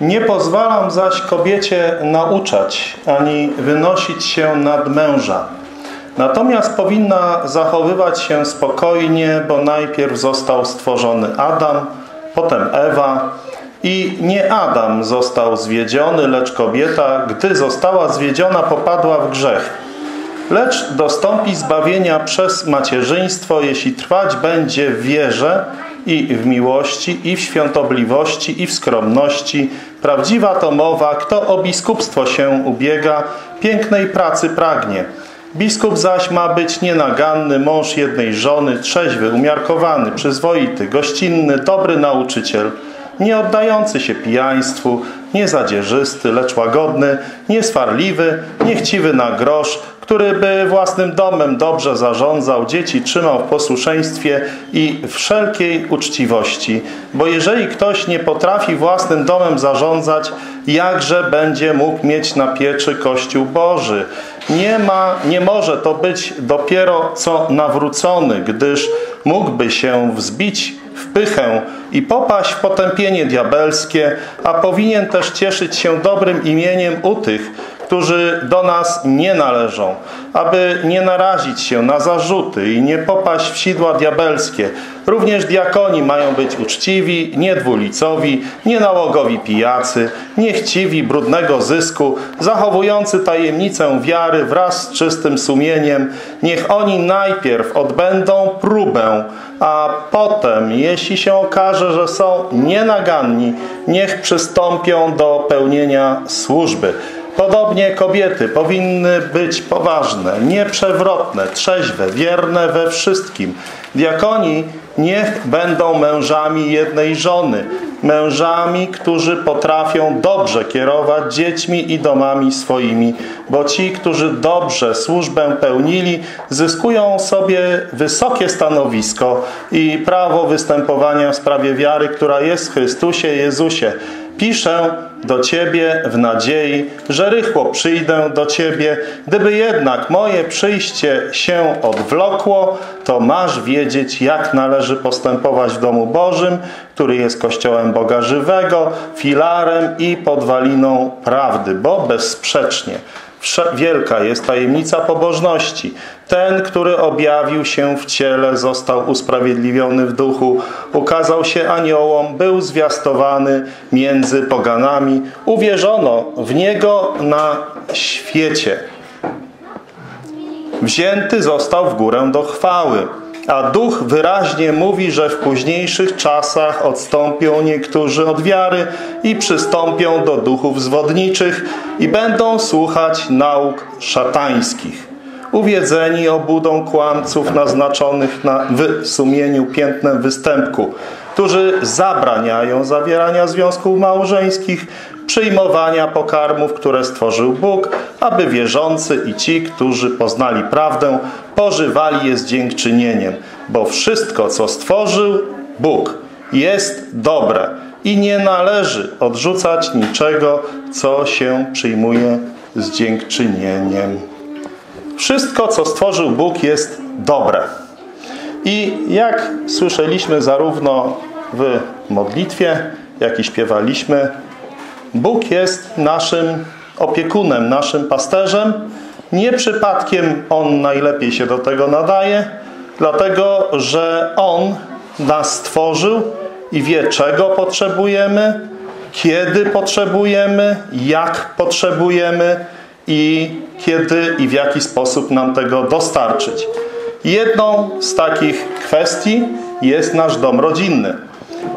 Nie pozwalam zaś kobiecie nauczać, ani wynosić się nad męża. Natomiast powinna zachowywać się spokojnie, bo najpierw został stworzony Adam, potem Ewa i nie Adam został zwiedziony, lecz kobieta, gdy została zwiedziona, popadła w grzech. Lecz dostąpi zbawienia przez macierzyństwo, jeśli trwać będzie w wierze i w miłości, i w świątobliwości, i w skromności. Prawdziwa to mowa, kto o biskupstwo się ubiega, pięknej pracy pragnie. Biskup zaś ma być nienaganny, mąż jednej żony, trzeźwy, umiarkowany, przyzwoity, gościnny, dobry nauczyciel, nie oddający się pijaństwu, nie zadzierzysty, lecz łagodny, nieswarliwy, niechciwy na grosz, który by własnym domem dobrze zarządzał, dzieci trzymał w posłuszeństwie i wszelkiej uczciwości. Bo jeżeli ktoś nie potrafi własnym domem zarządzać, jakże będzie mógł mieć na pieczy Kościół Boży? Nie, ma, nie może to być dopiero co nawrócony, gdyż mógłby się wzbić w pychę i popaść w potępienie diabelskie, a powinien też cieszyć się dobrym imieniem u tych, którzy do nas nie należą, aby nie narazić się na zarzuty i nie popaść w sidła diabelskie. Również diakoni mają być uczciwi, niedwulicowi, nienałogowi pijacy, niechciwi brudnego zysku, zachowujący tajemnicę wiary wraz z czystym sumieniem. Niech oni najpierw odbędą próbę, a potem, jeśli się okaże, że są nienaganni, niech przystąpią do pełnienia służby. Podobnie kobiety powinny być poważne, nieprzewrotne, trzeźwe, wierne we wszystkim. Diakoni niech będą mężami jednej żony, mężami, którzy potrafią dobrze kierować dziećmi i domami swoimi, bo ci, którzy dobrze służbę pełnili, zyskują sobie wysokie stanowisko i prawo występowania w sprawie wiary, która jest w Chrystusie Jezusie. Piszę do Ciebie w nadziei, że rychło przyjdę do Ciebie. Gdyby jednak moje przyjście się odwlokło, to masz wiedzieć, jak należy postępować w domu Bożym, który jest Kościołem Boga żywego, filarem i podwaliną prawdy, bo bezsprzecznie Wielka jest tajemnica pobożności. Ten, który objawił się w ciele, został usprawiedliwiony w duchu, ukazał się aniołom, był zwiastowany między poganami. Uwierzono w Niego na świecie. Wzięty został w górę do chwały. A Duch wyraźnie mówi, że w późniejszych czasach odstąpią niektórzy od wiary i przystąpią do duchów zwodniczych i będą słuchać nauk szatańskich. Uwiedzeni obudą kłamców naznaczonych na, w sumieniu piętnem występku, którzy zabraniają zawierania związków małżeńskich, przyjmowania pokarmów, które stworzył Bóg, aby wierzący i ci, którzy poznali prawdę, pożywali je z dziękczynieniem. Bo wszystko, co stworzył Bóg, jest dobre i nie należy odrzucać niczego, co się przyjmuje z dziękczynieniem. Wszystko, co stworzył Bóg, jest dobre. I jak słyszeliśmy zarówno w modlitwie, jak i śpiewaliśmy, Bóg jest naszym opiekunem, naszym pasterzem. Nie przypadkiem On najlepiej się do tego nadaje, dlatego że On nas stworzył i wie czego potrzebujemy, kiedy potrzebujemy, jak potrzebujemy i kiedy i w jaki sposób nam tego dostarczyć. Jedną z takich kwestii jest nasz dom rodzinny.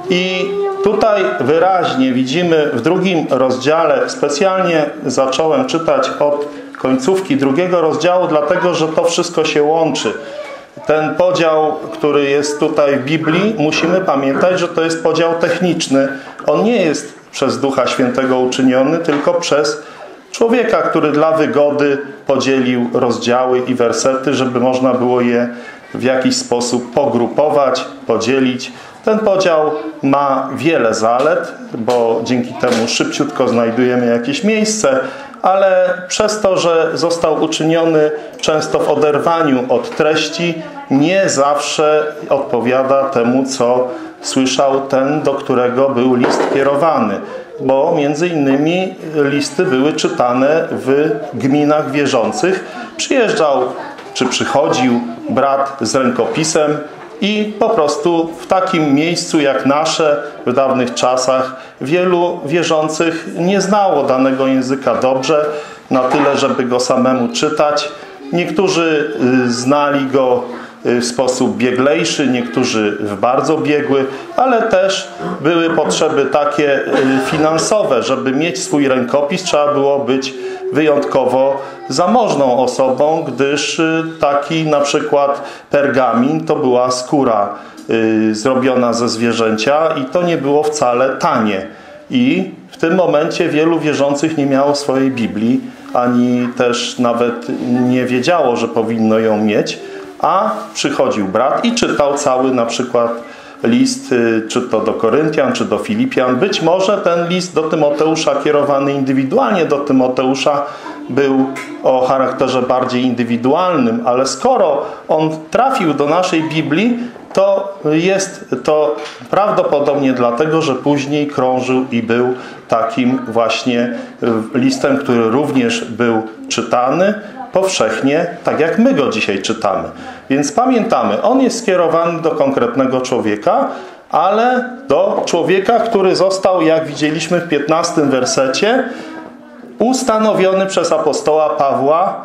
I tutaj wyraźnie widzimy w drugim rozdziale, specjalnie zacząłem czytać od końcówki drugiego rozdziału, dlatego że to wszystko się łączy. Ten podział, który jest tutaj w Biblii, musimy pamiętać, że to jest podział techniczny. On nie jest przez Ducha Świętego uczyniony, tylko przez człowieka, który dla wygody podzielił rozdziały i wersety, żeby można było je w jakiś sposób pogrupować, podzielić. Ten podział ma wiele zalet, bo dzięki temu szybciutko znajdujemy jakieś miejsce, ale przez to, że został uczyniony często w oderwaniu od treści, nie zawsze odpowiada temu, co słyszał ten, do którego był list kierowany. Bo między innymi listy były czytane w gminach wierzących. Przyjeżdżał czy przychodził brat z rękopisem i po prostu w takim miejscu jak nasze w dawnych czasach wielu wierzących nie znało danego języka dobrze, na tyle, żeby go samemu czytać. Niektórzy y, znali go w sposób bieglejszy, niektórzy w bardzo biegły, ale też były potrzeby takie y, finansowe. Żeby mieć swój rękopis trzeba było być wyjątkowo zamożną osobą, gdyż taki na przykład pergamin to była skóra zrobiona ze zwierzęcia i to nie było wcale tanie. I w tym momencie wielu wierzących nie miało swojej Biblii, ani też nawet nie wiedziało, że powinno ją mieć, a przychodził brat i czytał cały na przykład list, y, czy to do Koryntian, czy do Filipian. Być może ten list do Tymoteusza kierowany indywidualnie do Tymoteusza był o charakterze bardziej indywidualnym, ale skoro on trafił do naszej Biblii, to jest to prawdopodobnie dlatego, że później krążył i był takim właśnie listem, który również był czytany powszechnie, tak jak my go dzisiaj czytamy. Więc pamiętamy, on jest skierowany do konkretnego człowieka, ale do człowieka, który został, jak widzieliśmy w 15 wersecie, ustanowiony przez apostoła Pawła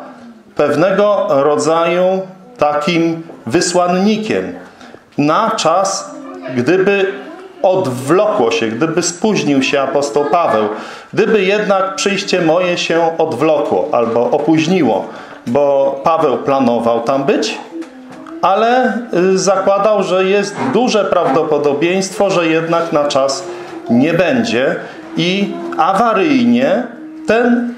pewnego rodzaju takim wysłannikiem na czas, gdyby odwlokło się, gdyby spóźnił się apostoł Paweł, gdyby jednak przyjście moje się odwlokło albo opóźniło, bo Paweł planował tam być, ale y, zakładał, że jest duże prawdopodobieństwo, że jednak na czas nie będzie i awaryjnie ten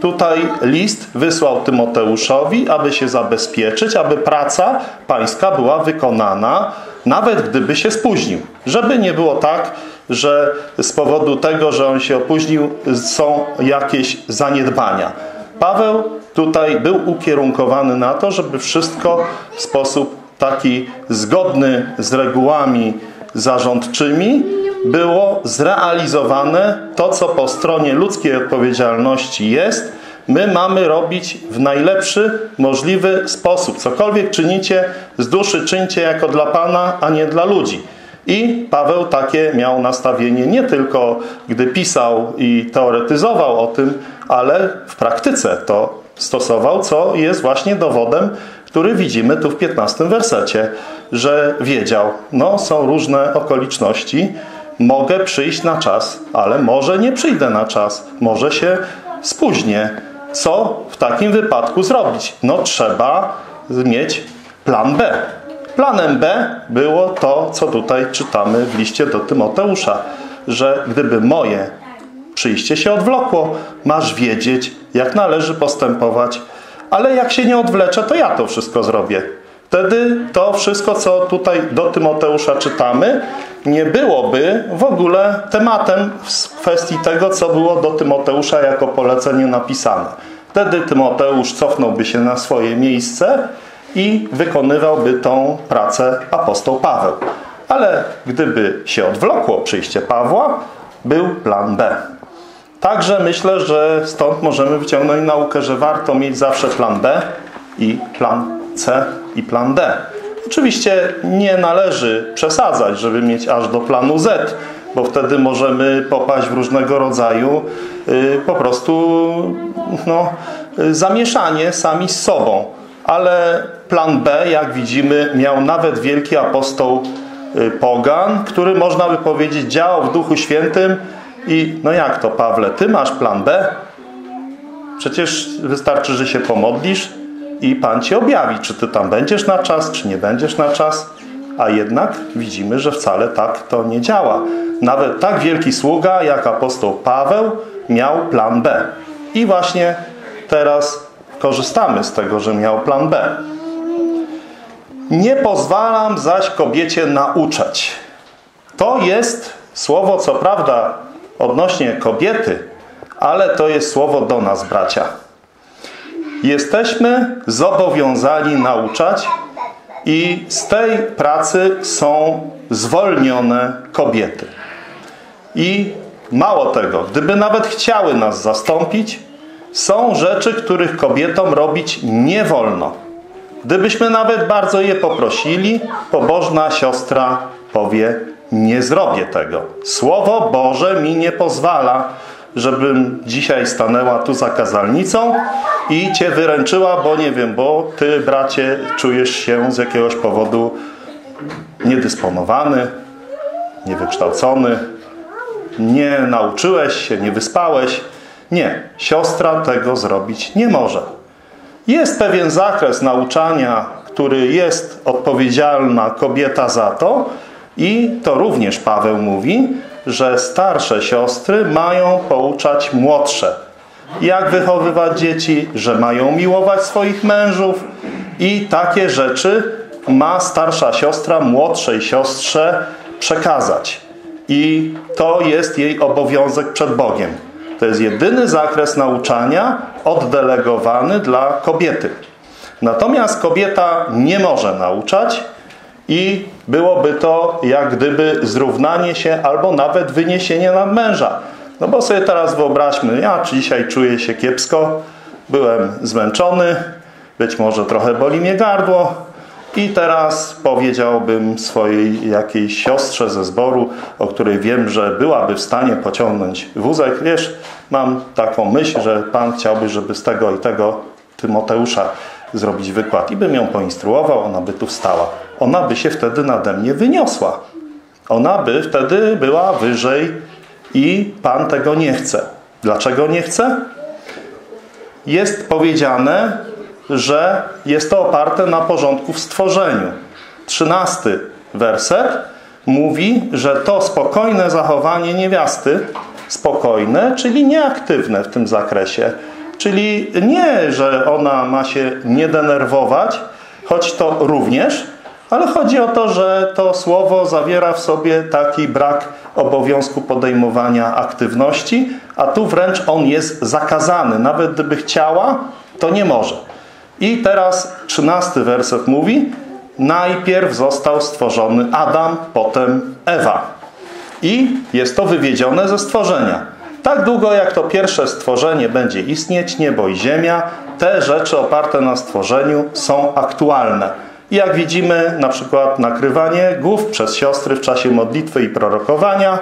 tutaj list wysłał Tymoteuszowi, aby się zabezpieczyć, aby praca pańska była wykonana, nawet gdyby się spóźnił. Żeby nie było tak, że z powodu tego, że on się opóźnił, są jakieś zaniedbania. Paweł tutaj był ukierunkowany na to, żeby wszystko w sposób taki zgodny z regułami zarządczymi było zrealizowane to, co po stronie ludzkiej odpowiedzialności jest, my mamy robić w najlepszy możliwy sposób. Cokolwiek czynicie z duszy, czyńcie jako dla Pana, a nie dla ludzi. I Paweł takie miał nastawienie nie tylko gdy pisał i teoretyzował o tym, ale w praktyce to stosował, co jest właśnie dowodem, który widzimy tu w 15 wersecie, że wiedział, no są różne okoliczności, mogę przyjść na czas, ale może nie przyjdę na czas, może się spóźnię. Co w takim wypadku zrobić? No trzeba mieć plan B. Planem B było to, co tutaj czytamy w liście do Tymoteusza, że gdyby moje przyjście się odwlokło, masz wiedzieć, jak należy postępować, ale jak się nie odwlecze, to ja to wszystko zrobię. Wtedy to wszystko, co tutaj do Tymoteusza czytamy, nie byłoby w ogóle tematem w kwestii tego, co było do Tymoteusza jako polecenie napisane. Wtedy Tymoteusz cofnąłby się na swoje miejsce i wykonywałby tą pracę apostoł Paweł. Ale gdyby się odwlokło przyjście Pawła, był plan B. Także myślę, że stąd możemy wyciągnąć naukę, że warto mieć zawsze plan B i plan C i plan D. Oczywiście nie należy przesadzać, żeby mieć aż do planu Z, bo wtedy możemy popaść w różnego rodzaju y, po prostu no, zamieszanie sami z sobą. Ale plan B, jak widzimy, miał nawet wielki apostoł y, Pogan, który można by powiedzieć działał w Duchu Świętym i no jak to Pawle, ty masz plan B? Przecież wystarczy, że się pomodlisz i Pan Ci objawi, czy Ty tam będziesz na czas, czy nie będziesz na czas. A jednak widzimy, że wcale tak to nie działa. Nawet tak wielki sługa jak apostoł Paweł miał plan B. I właśnie teraz korzystamy z tego, że miał plan B. Nie pozwalam zaś kobiecie nauczać. To jest słowo, co prawda, odnośnie kobiety, ale to jest słowo do nas, bracia. Jesteśmy zobowiązani nauczać I z tej pracy są zwolnione kobiety. I mało tego, gdyby nawet chciały nas zastąpić, są rzeczy, których kobietom robić nie wolno. Gdybyśmy nawet bardzo je poprosili, pobożna siostra powie, nie zrobię tego. Słowo Boże mi nie pozwala, żebym dzisiaj stanęła tu za kazalnicą i cię wyręczyła, bo nie wiem, bo ty, bracie, czujesz się z jakiegoś powodu niedysponowany, niewykształcony, nie nauczyłeś się, nie wyspałeś. Nie, siostra tego zrobić nie może. Jest pewien zakres nauczania, który jest odpowiedzialna kobieta za to i to również Paweł mówi, że starsze siostry mają pouczać młodsze. Jak wychowywać dzieci, że mają miłować swoich mężów i takie rzeczy ma starsza siostra młodszej siostrze przekazać. I to jest jej obowiązek przed Bogiem. To jest jedyny zakres nauczania oddelegowany dla kobiety. Natomiast kobieta nie może nauczać i byłoby to jak gdyby zrównanie się albo nawet wyniesienie na męża. No bo sobie teraz wyobraźmy, ja dzisiaj czuję się kiepsko, byłem zmęczony, być może trochę boli mnie gardło, i teraz powiedziałbym swojej jakiejś siostrze ze zboru, o której wiem, że byłaby w stanie pociągnąć wózek. Wiesz, mam taką myśl, że Pan chciałby, żeby z tego i tego Tymoteusza zrobić wykład. I bym ją poinstruował, ona by tu wstała. Ona by się wtedy nade mnie wyniosła. Ona by wtedy była wyżej i Pan tego nie chce. Dlaczego nie chce? Jest powiedziane, że jest to oparte na porządku w stworzeniu. Trzynasty werset mówi, że to spokojne zachowanie niewiasty, spokojne, czyli nieaktywne w tym zakresie, czyli nie, że ona ma się nie denerwować, choć to również, ale chodzi o to, że to słowo zawiera w sobie taki brak obowiązku podejmowania aktywności, a tu wręcz on jest zakazany. Nawet gdyby chciała, to nie może. I teraz trzynasty werset mówi Najpierw został stworzony Adam, potem Ewa. I jest to wywiedzione ze stworzenia. Tak długo jak to pierwsze stworzenie będzie istnieć, niebo i ziemia, te rzeczy oparte na stworzeniu są aktualne. I jak widzimy, na przykład nakrywanie głów przez siostry w czasie modlitwy i prorokowania,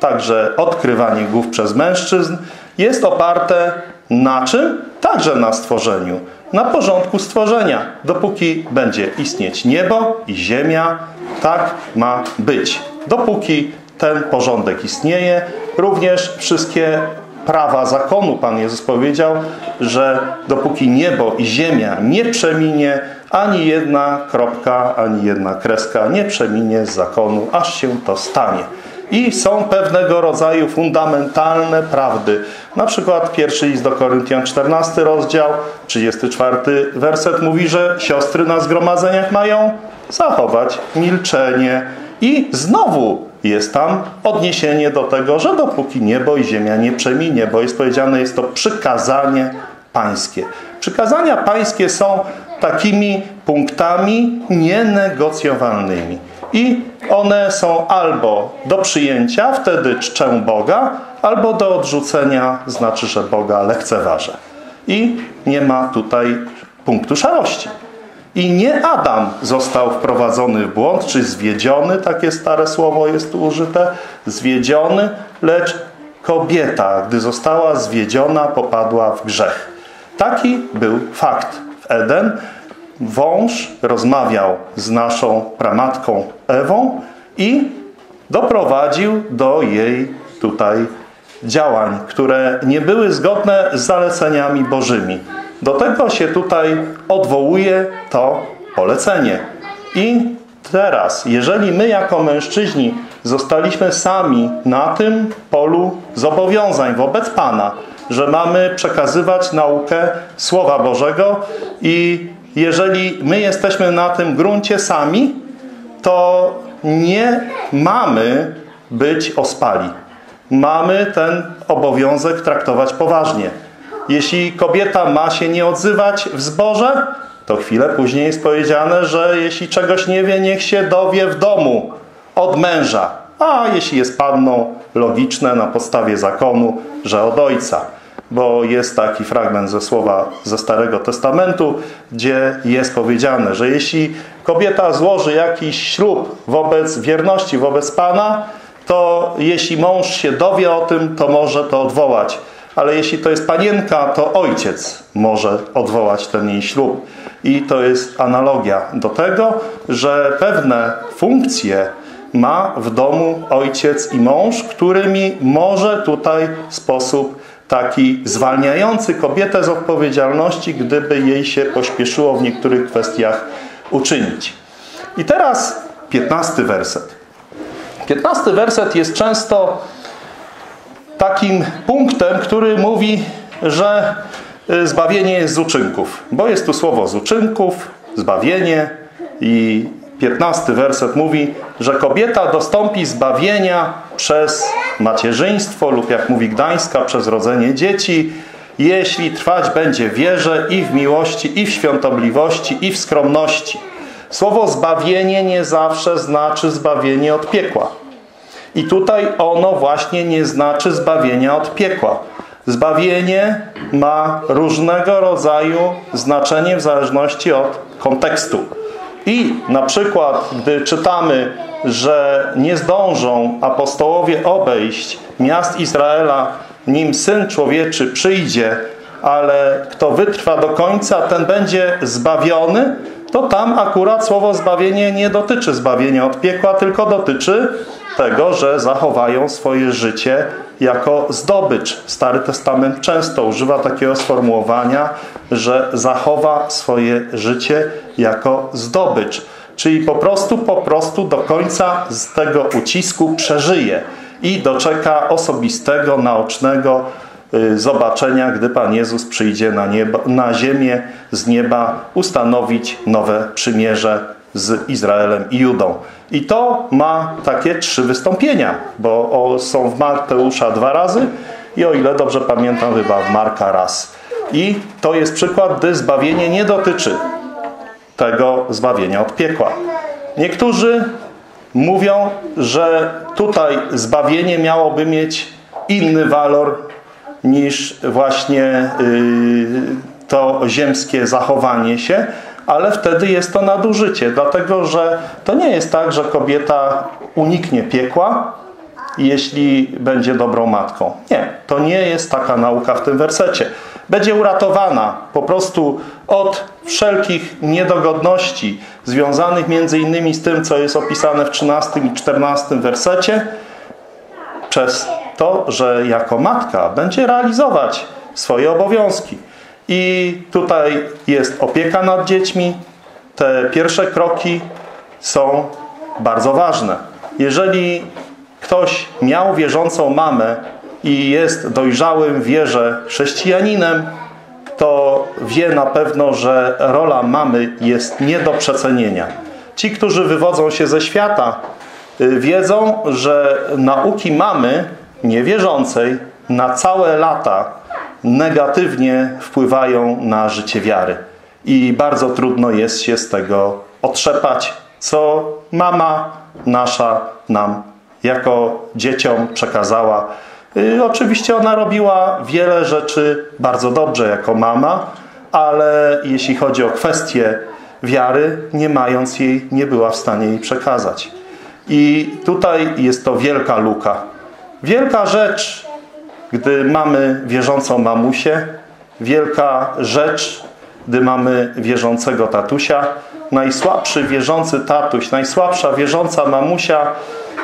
także odkrywanie głów przez mężczyzn, jest oparte na czym? Także na stworzeniu na porządku stworzenia. Dopóki będzie istnieć niebo i ziemia, tak ma być. Dopóki ten porządek istnieje, również wszystkie prawa zakonu, Pan Jezus powiedział, że dopóki niebo i ziemia nie przeminie, ani jedna kropka, ani jedna kreska nie przeminie z zakonu, aż się to stanie. I są pewnego rodzaju fundamentalne prawdy. Na przykład pierwszy list do Koryntian, 14 rozdział, 34 werset mówi, że siostry na zgromadzeniach mają zachować milczenie. I znowu jest tam odniesienie do tego, że dopóki niebo i ziemia nie przeminie, bo jest powiedziane, jest to przykazanie pańskie. Przykazania pańskie są takimi punktami nienegocjowalnymi. I one są albo do przyjęcia, wtedy czczę Boga, albo do odrzucenia, znaczy, że Boga lekceważę. I nie ma tutaj punktu szarości. I nie Adam został wprowadzony w błąd, czy zwiedziony, takie stare słowo jest tu użyte, zwiedziony, lecz kobieta, gdy została zwiedziona, popadła w grzech. Taki był fakt w Eden wąż rozmawiał z naszą pramatką Ewą i doprowadził do jej tutaj działań, które nie były zgodne z zaleceniami bożymi. Do tego się tutaj odwołuje to polecenie. I teraz, jeżeli my jako mężczyźni zostaliśmy sami na tym polu zobowiązań wobec Pana, że mamy przekazywać naukę Słowa Bożego i jeżeli my jesteśmy na tym gruncie sami, to nie mamy być ospali. Mamy ten obowiązek traktować poważnie. Jeśli kobieta ma się nie odzywać w zborze, to chwilę później jest powiedziane, że jeśli czegoś nie wie, niech się dowie w domu od męża. A jeśli jest panną, logiczne na podstawie zakonu, że od ojca. Bo jest taki fragment ze słowa ze Starego Testamentu, gdzie jest powiedziane, że jeśli kobieta złoży jakiś ślub wobec wierności wobec Pana, to jeśli mąż się dowie o tym, to może to odwołać. Ale jeśli to jest panienka, to ojciec może odwołać ten jej ślub. I to jest analogia do tego, że pewne funkcje ma w domu ojciec i mąż, którymi może tutaj w sposób taki zwalniający kobietę z odpowiedzialności, gdyby jej się pośpieszyło w niektórych kwestiach uczynić. I teraz piętnasty werset. Piętnasty werset jest często takim punktem, który mówi, że y, zbawienie jest z uczynków. Bo jest tu słowo z uczynków, zbawienie i piętnasty werset mówi, że kobieta dostąpi zbawienia przez macierzyństwo lub jak mówi Gdańska, przez rodzenie dzieci, jeśli trwać będzie wierze i w miłości, i w świątobliwości, i w skromności. Słowo zbawienie nie zawsze znaczy zbawienie od piekła. I tutaj ono właśnie nie znaczy zbawienia od piekła. Zbawienie ma różnego rodzaju znaczenie w zależności od kontekstu. I na przykład, gdy czytamy, że nie zdążą apostołowie obejść miast Izraela, nim Syn Człowieczy przyjdzie, ale kto wytrwa do końca, ten będzie zbawiony, to tam akurat słowo zbawienie nie dotyczy zbawienia od piekła, tylko dotyczy tego, że zachowają swoje życie jako zdobycz. Stary Testament często używa takiego sformułowania, że zachowa swoje życie jako zdobycz. Czyli po prostu, po prostu do końca z tego ucisku przeżyje i doczeka osobistego, naocznego zobaczenia, gdy Pan Jezus przyjdzie na, niebo, na ziemię z nieba ustanowić nowe przymierze z Izraelem i Judą. I to ma takie trzy wystąpienia, bo są w Mateusza dwa razy i o ile dobrze pamiętam, chyba w Marka raz. I to jest przykład, gdy zbawienie nie dotyczy tego zbawienia od piekła. Niektórzy mówią, że tutaj zbawienie miałoby mieć inny walor niż właśnie yy, to ziemskie zachowanie się, ale wtedy jest to nadużycie, dlatego że to nie jest tak, że kobieta uniknie piekła, jeśli będzie dobrą matką. Nie, to nie jest taka nauka w tym wersecie. Będzie uratowana po prostu od wszelkich niedogodności związanych między innymi z tym, co jest opisane w 13 i 14 wersecie, przez to, że jako matka będzie realizować swoje obowiązki. I tutaj jest opieka nad dziećmi. Te pierwsze kroki są bardzo ważne. Jeżeli ktoś miał wierzącą mamę i jest dojrzałym wierze chrześcijaninem, to wie na pewno, że rola mamy jest nie do przecenienia. Ci, którzy wywodzą się ze świata, y, wiedzą, że nauki mamy niewierzącej na całe lata negatywnie wpływają na życie wiary. I bardzo trudno jest się z tego otrzepać, co mama nasza nam jako dzieciom przekazała. Y, oczywiście ona robiła wiele rzeczy bardzo dobrze jako mama, ale jeśli chodzi o kwestię wiary, nie mając jej, nie była w stanie jej przekazać. I tutaj jest to wielka luka. Wielka rzecz gdy mamy wierzącą mamusię, wielka rzecz, gdy mamy wierzącego tatusia. Najsłabszy wierzący tatuś, najsłabsza wierząca mamusia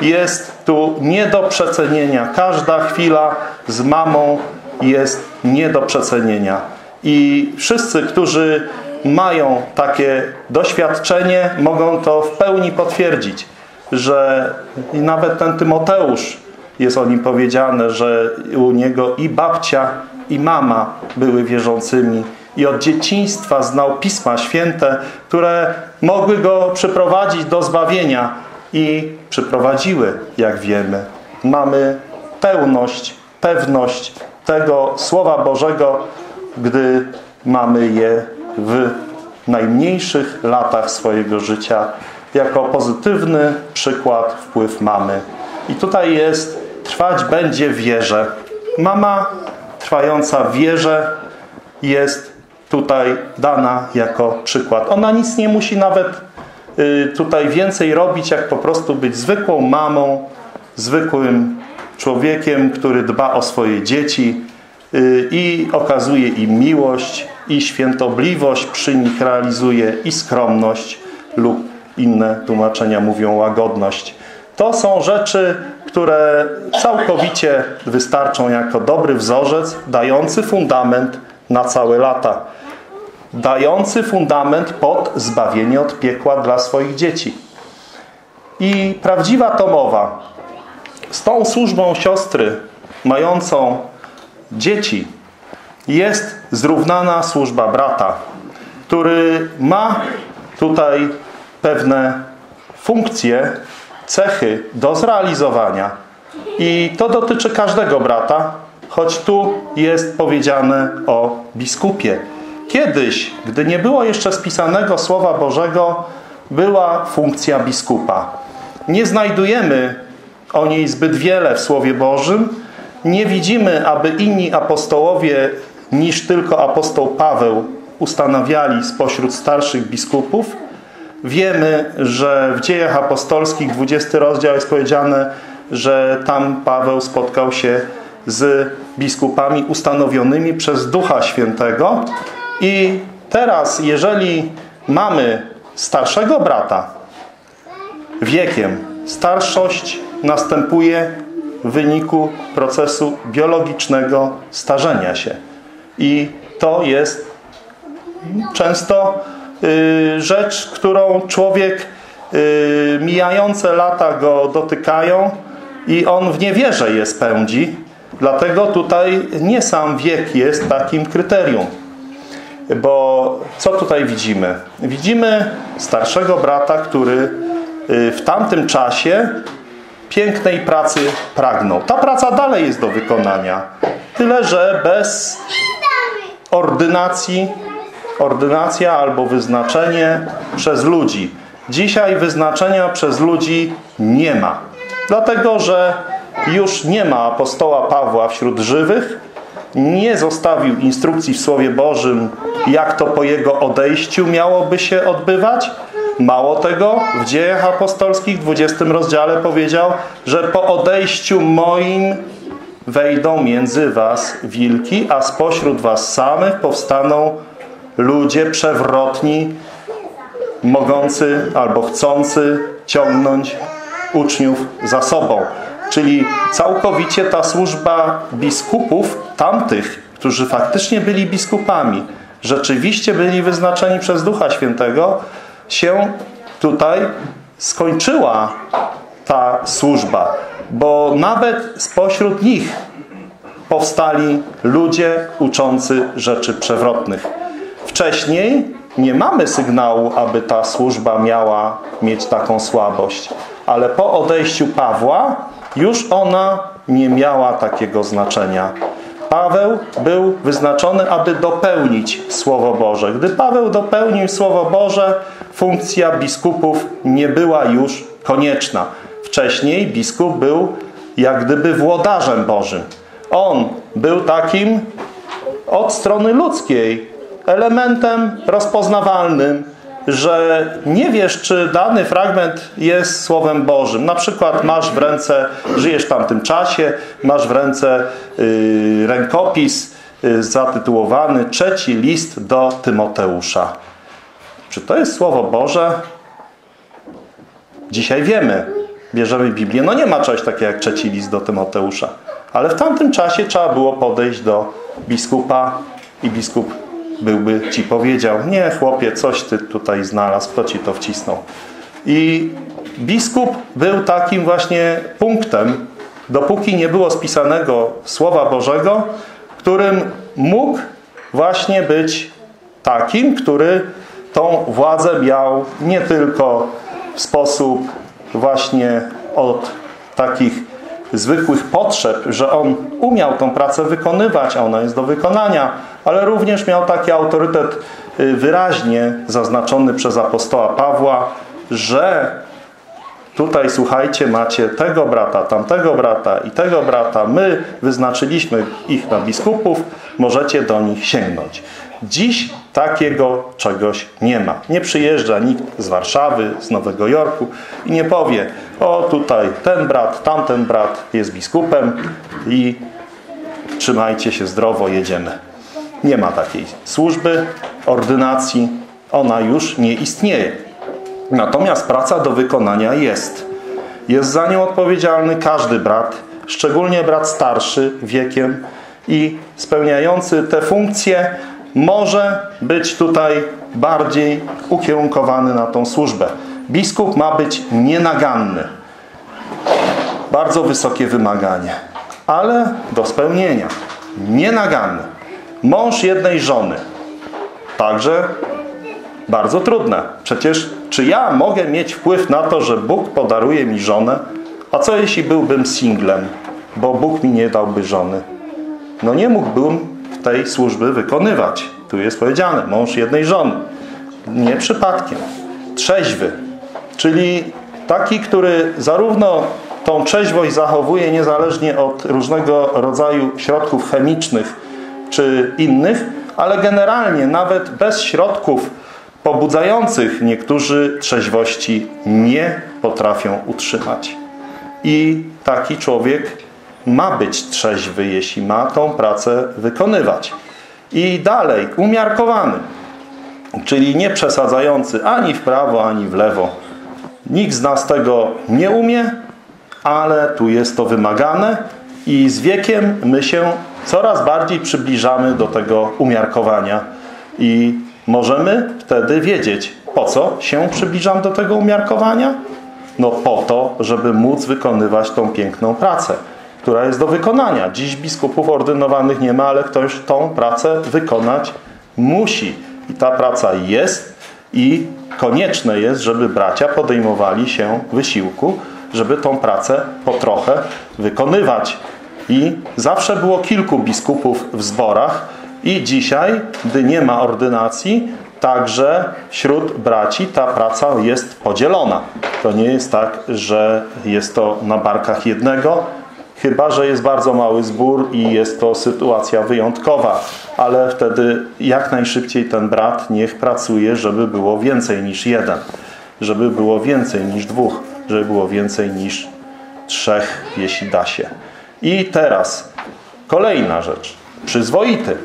jest tu nie do przecenienia. Każda chwila z mamą jest nie do przecenienia. I wszyscy, którzy mają takie doświadczenie, mogą to w pełni potwierdzić, że nawet ten Tymoteusz, jest o nim powiedziane, że u niego i babcia, i mama były wierzącymi. I od dzieciństwa znał Pisma Święte, które mogły go przyprowadzić do zbawienia. I przyprowadziły, jak wiemy. Mamy pełność, pewność tego Słowa Bożego, gdy mamy je w najmniejszych latach swojego życia jako pozytywny przykład wpływ mamy. I tutaj jest trwać będzie wierze. Mama trwająca wierze jest tutaj dana jako przykład. Ona nic nie musi nawet y, tutaj więcej robić, jak po prostu być zwykłą mamą, zwykłym człowiekiem, który dba o swoje dzieci y, i okazuje im miłość i świętobliwość przy nich realizuje i skromność lub inne tłumaczenia mówią łagodność. To są rzeczy, które całkowicie wystarczą jako dobry wzorzec, dający fundament na całe lata. Dający fundament pod zbawienie od piekła dla swoich dzieci. I prawdziwa Tomowa z tą służbą siostry mającą dzieci jest zrównana służba brata, który ma tutaj pewne funkcje, cechy do zrealizowania. I to dotyczy każdego brata, choć tu jest powiedziane o biskupie. Kiedyś, gdy nie było jeszcze spisanego Słowa Bożego, była funkcja biskupa. Nie znajdujemy o niej zbyt wiele w Słowie Bożym. Nie widzimy, aby inni apostołowie niż tylko apostoł Paweł ustanawiali spośród starszych biskupów. Wiemy, że w dziejach apostolskich 20 rozdział jest powiedziane, że tam Paweł spotkał się z biskupami ustanowionymi przez Ducha Świętego i teraz, jeżeli mamy starszego brata wiekiem, starszość następuje w wyniku procesu biologicznego starzenia się. I to jest często rzecz, którą człowiek y, mijające lata go dotykają i on w niewierze je spędzi. Dlatego tutaj nie sam wiek jest takim kryterium. Bo co tutaj widzimy? Widzimy starszego brata, który y, w tamtym czasie pięknej pracy pragnął. Ta praca dalej jest do wykonania. Tyle, że bez ordynacji, ordynacja albo wyznaczenie przez ludzi. Dzisiaj wyznaczenia przez ludzi nie ma. Dlatego, że już nie ma apostoła Pawła wśród żywych, nie zostawił instrukcji w Słowie Bożym, jak to po jego odejściu miałoby się odbywać. Mało tego, w dziejach apostolskich w 20 rozdziale powiedział, że po odejściu moim wejdą między was wilki, a spośród was samych powstaną ludzie przewrotni, mogący albo chcący ciągnąć uczniów za sobą. Czyli całkowicie ta służba biskupów, tamtych, którzy faktycznie byli biskupami, rzeczywiście byli wyznaczeni przez Ducha Świętego, się tutaj skończyła ta służba. Bo nawet spośród nich powstali ludzie uczący rzeczy przewrotnych. Wcześniej nie mamy sygnału, aby ta służba miała mieć taką słabość. Ale po odejściu Pawła już ona nie miała takiego znaczenia. Paweł był wyznaczony, aby dopełnić Słowo Boże. Gdy Paweł dopełnił Słowo Boże, funkcja biskupów nie była już konieczna. Wcześniej biskup był jak gdyby włodarzem Bożym. On był takim od strony ludzkiej elementem rozpoznawalnym, że nie wiesz, czy dany fragment jest Słowem Bożym. Na przykład masz w ręce, żyjesz w tamtym czasie, masz w ręce yy, rękopis yy, zatytułowany Trzeci list do Tymoteusza. Czy to jest Słowo Boże? Dzisiaj wiemy. Bierzemy Biblię. No nie ma czegoś takiego jak trzeci list do Tymoteusza. Ale w tamtym czasie trzeba było podejść do biskupa i biskup byłby ci powiedział, nie chłopie, coś ty tutaj znalazł, kto ci to wcisnął. I biskup był takim właśnie punktem, dopóki nie było spisanego Słowa Bożego, którym mógł właśnie być takim, który tą władzę miał nie tylko w sposób właśnie od takich zwykłych potrzeb, że on umiał tą pracę wykonywać, a ona jest do wykonania, ale również miał taki autorytet y, wyraźnie zaznaczony przez apostoła Pawła, że tutaj słuchajcie, macie tego brata, tamtego brata i tego brata, my wyznaczyliśmy ich na biskupów, możecie do nich sięgnąć. Dziś takiego czegoś nie ma. Nie przyjeżdża nikt z Warszawy, z Nowego Jorku i nie powie, o tutaj ten brat, tamten brat jest biskupem i trzymajcie się zdrowo, jedziemy. Nie ma takiej służby, ordynacji, ona już nie istnieje. Natomiast praca do wykonania jest. Jest za nią odpowiedzialny każdy brat, szczególnie brat starszy wiekiem i spełniający te funkcje może być tutaj bardziej ukierunkowany na tą służbę. Biskup ma być nienaganny. Bardzo wysokie wymaganie, ale do spełnienia. Nienaganny. Mąż jednej żony. Także bardzo trudne. Przecież czy ja mogę mieć wpływ na to, że Bóg podaruje mi żonę? A co jeśli byłbym singlem, bo Bóg mi nie dałby żony? No nie mógłbym tej służby wykonywać. Tu jest powiedziane, mąż jednej żony. Nie przypadkiem. Trzeźwy, czyli taki, który zarówno tą trzeźwość zachowuje niezależnie od różnego rodzaju środków chemicznych czy innych, ale generalnie nawet bez środków pobudzających niektórzy trzeźwości nie potrafią utrzymać. I taki człowiek ma być trzeźwy, jeśli ma tą pracę wykonywać. I dalej, umiarkowany, czyli nie przesadzający ani w prawo, ani w lewo. Nikt z nas tego nie umie, ale tu jest to wymagane i z wiekiem my się coraz bardziej przybliżamy do tego umiarkowania i możemy wtedy wiedzieć, po co się przybliżam do tego umiarkowania? No po to, żeby móc wykonywać tą piękną pracę która jest do wykonania. Dziś biskupów ordynowanych nie ma, ale ktoś tą pracę wykonać musi. I ta praca jest i konieczne jest, żeby bracia podejmowali się wysiłku, żeby tą pracę po trochę wykonywać. I zawsze było kilku biskupów w zborach i dzisiaj, gdy nie ma ordynacji, także wśród braci ta praca jest podzielona. To nie jest tak, że jest to na barkach jednego, Chyba, że jest bardzo mały zbór i jest to sytuacja wyjątkowa. Ale wtedy jak najszybciej ten brat niech pracuje, żeby było więcej niż jeden. Żeby było więcej niż dwóch. Żeby było więcej niż trzech, jeśli da się. I teraz kolejna rzecz. Przyzwoity,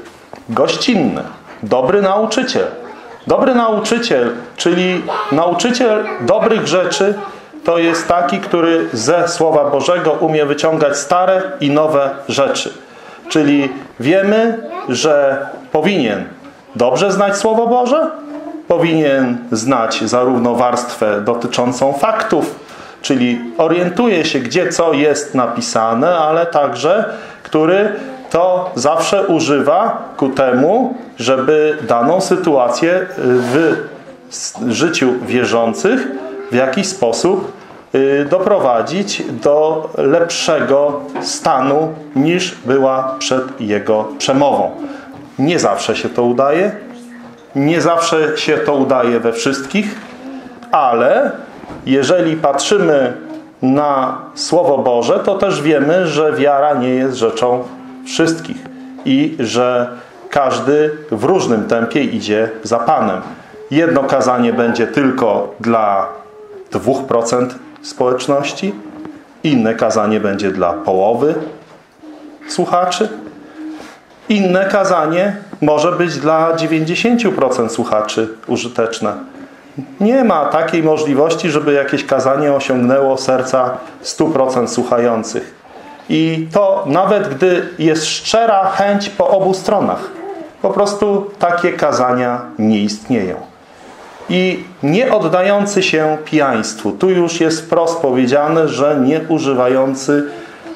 gościnny, dobry nauczyciel. Dobry nauczyciel, czyli nauczyciel dobrych rzeczy, to jest taki, który ze Słowa Bożego umie wyciągać stare i nowe rzeczy. Czyli wiemy, że powinien dobrze znać Słowo Boże, powinien znać zarówno warstwę dotyczącą faktów, czyli orientuje się, gdzie co jest napisane, ale także, który to zawsze używa ku temu, żeby daną sytuację w życiu wierzących w jakiś sposób y, doprowadzić do lepszego stanu niż była przed jego przemową. Nie zawsze się to udaje, nie zawsze się to udaje we wszystkich, ale jeżeli patrzymy na Słowo Boże, to też wiemy, że wiara nie jest rzeczą wszystkich i że każdy w różnym tempie idzie za Panem. Jedno kazanie będzie tylko dla 2% społeczności, inne kazanie będzie dla połowy słuchaczy, inne kazanie może być dla 90% słuchaczy użyteczne. Nie ma takiej możliwości, żeby jakieś kazanie osiągnęło serca 100% słuchających. I to nawet gdy jest szczera chęć po obu stronach. Po prostu takie kazania nie istnieją i nie oddający się pijaństwu. Tu już jest wprost powiedziane, że nie używający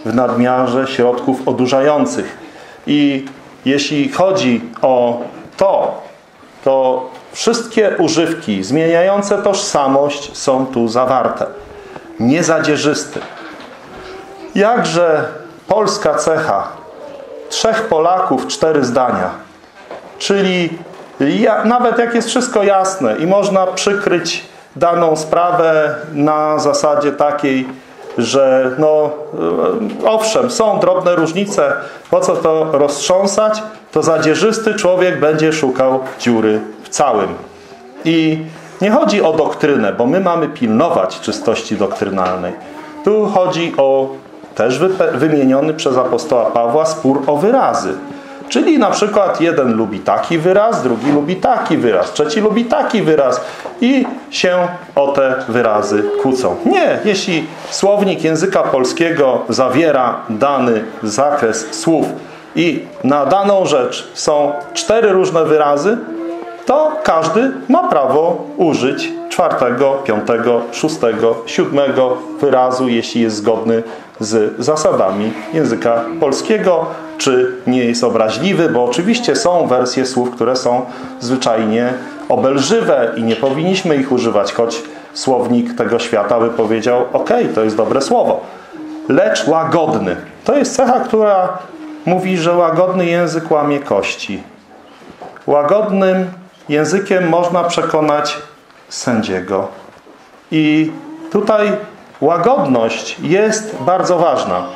w nadmiarze środków odurzających. I jeśli chodzi o to, to wszystkie używki zmieniające tożsamość są tu zawarte. Niezadzierzysty. Jakże polska cecha. Trzech Polaków, cztery zdania. Czyli Ja, nawet jak jest wszystko jasne i można przykryć daną sprawę na zasadzie takiej, że no owszem, są drobne różnice, po co to roztrząsać, to zadzierzysty człowiek będzie szukał dziury w całym. I nie chodzi o doktrynę, bo my mamy pilnować czystości doktrynalnej. Tu chodzi o też wymieniony przez apostoła Pawła spór o wyrazy. Czyli na przykład jeden lubi taki wyraz, drugi lubi taki wyraz, trzeci lubi taki wyraz i się o te wyrazy kłócą. Nie, jeśli słownik języka polskiego zawiera dany zakres słów i na daną rzecz są cztery różne wyrazy, to każdy ma prawo użyć czwartego, piątego, szóstego, siódmego wyrazu, jeśli jest zgodny z zasadami języka polskiego, czy nie jest obraźliwy, bo oczywiście są wersje słów, które są zwyczajnie obelżywe i nie powinniśmy ich używać, choć słownik tego świata by powiedział, ok, to jest dobre słowo. Lecz łagodny. To jest cecha, która mówi, że łagodny język łamie kości. Łagodnym językiem można przekonać sędziego. I tutaj łagodność jest bardzo ważna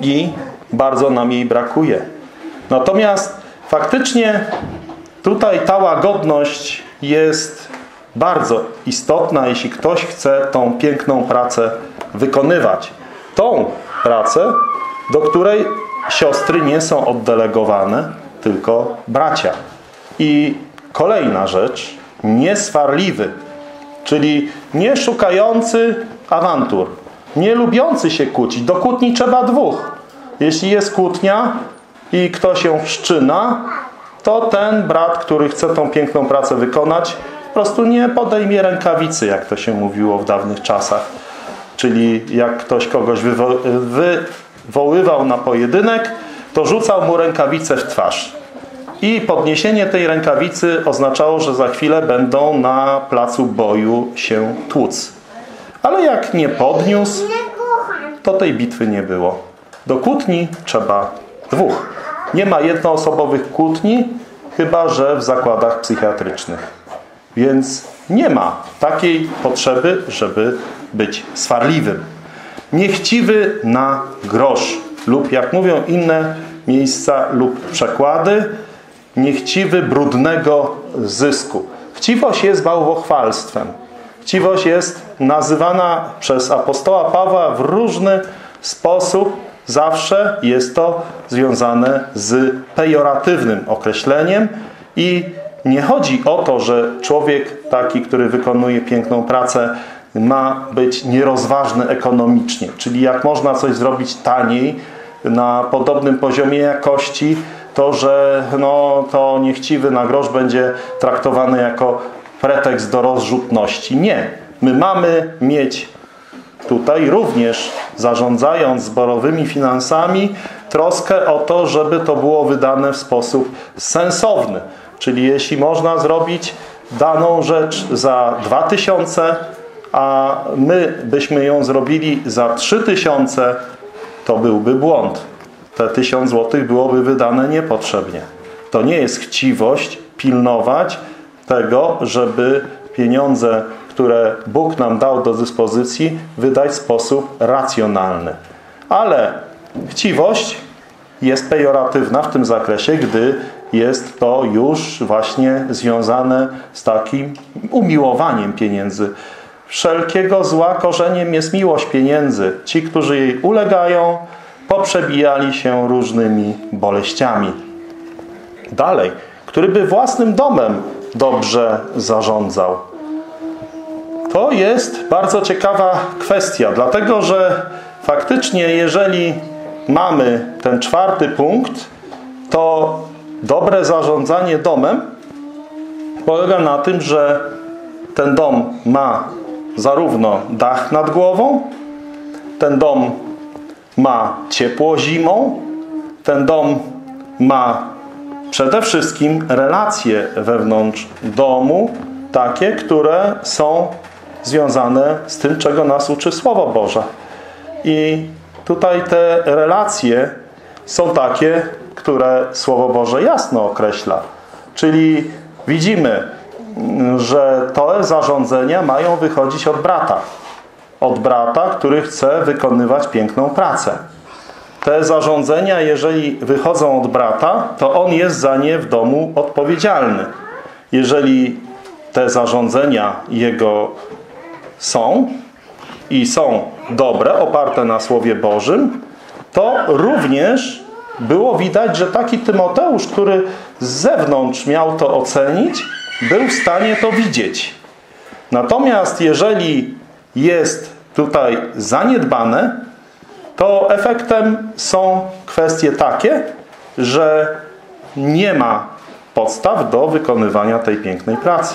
i bardzo nam jej brakuje. Natomiast faktycznie tutaj ta łagodność jest bardzo istotna, jeśli ktoś chce tą piękną pracę wykonywać. Tą pracę, do której siostry nie są oddelegowane, tylko bracia. I kolejna rzecz, nieswarliwy, czyli nie szukający awantur, nie lubiący się kłócić. Do kłótni trzeba dwóch. Jeśli jest kłótnia i ktoś się wszczyna, to ten brat, który chce tą piękną pracę wykonać, po prostu nie podejmie rękawicy, jak to się mówiło w dawnych czasach. Czyli jak ktoś kogoś wywo wywoływał na pojedynek, to rzucał mu rękawicę w twarz. I podniesienie tej rękawicy oznaczało, że za chwilę będą na placu boju się tłuc. Ale jak nie podniósł, to tej bitwy nie było. Do kłótni trzeba dwóch. Nie ma jednoosobowych kłótni, chyba że w zakładach psychiatrycznych. Więc nie ma takiej potrzeby, żeby być swarliwym. Niechciwy na grosz lub jak mówią inne miejsca lub przekłady, niechciwy brudnego zysku. Chciwość jest bałwochwalstwem. Chciwość jest nazywana przez apostoła Pawła w różny sposób. Zawsze jest to związane z pejoratywnym określeniem i nie chodzi o to, że człowiek taki, który wykonuje piękną pracę ma być nierozważny ekonomicznie. Czyli jak można coś zrobić taniej, na podobnym poziomie jakości, to, że no, to niechciwy na grosz będzie traktowany jako pretekst do rozrzutności. Nie. My mamy mieć tutaj również, zarządzając zborowymi finansami, troskę o to, żeby to było wydane w sposób sensowny. Czyli jeśli można zrobić daną rzecz za 2000, a my byśmy ją zrobili za 3000, to byłby błąd. Te 1000 złotych byłoby wydane niepotrzebnie. To nie jest chciwość pilnować tego, żeby pieniądze, które Bóg nam dał do dyspozycji, wydać w sposób racjonalny. Ale chciwość jest pejoratywna w tym zakresie, gdy jest to już właśnie związane z takim umiłowaniem pieniędzy. Wszelkiego zła korzeniem jest miłość pieniędzy. Ci, którzy jej ulegają, poprzebijali się różnymi boleściami. Dalej, który by własnym domem dobrze zarządzał. To jest bardzo ciekawa kwestia, dlatego że faktycznie jeżeli mamy ten czwarty punkt, to dobre zarządzanie domem polega na tym, że ten dom ma zarówno dach nad głową, ten dom ma ciepło zimą, ten dom ma przede wszystkim relacje wewnątrz domu, takie, które są związane z tym, czego nas uczy Słowo Boże. I tutaj te relacje są takie, które Słowo Boże jasno określa. Czyli widzimy, że te zarządzenia mają wychodzić od brata. Od brata, który chce wykonywać piękną pracę. Te zarządzenia, jeżeli wychodzą od brata, to on jest za nie w domu odpowiedzialny. Jeżeli te zarządzenia jego są i są dobre, oparte na Słowie Bożym, to również było widać, że taki Tymoteusz, który z zewnątrz miał to ocenić, był w stanie to widzieć. Natomiast jeżeli jest tutaj zaniedbane, to efektem są kwestie takie, że nie ma podstaw do wykonywania tej pięknej pracy.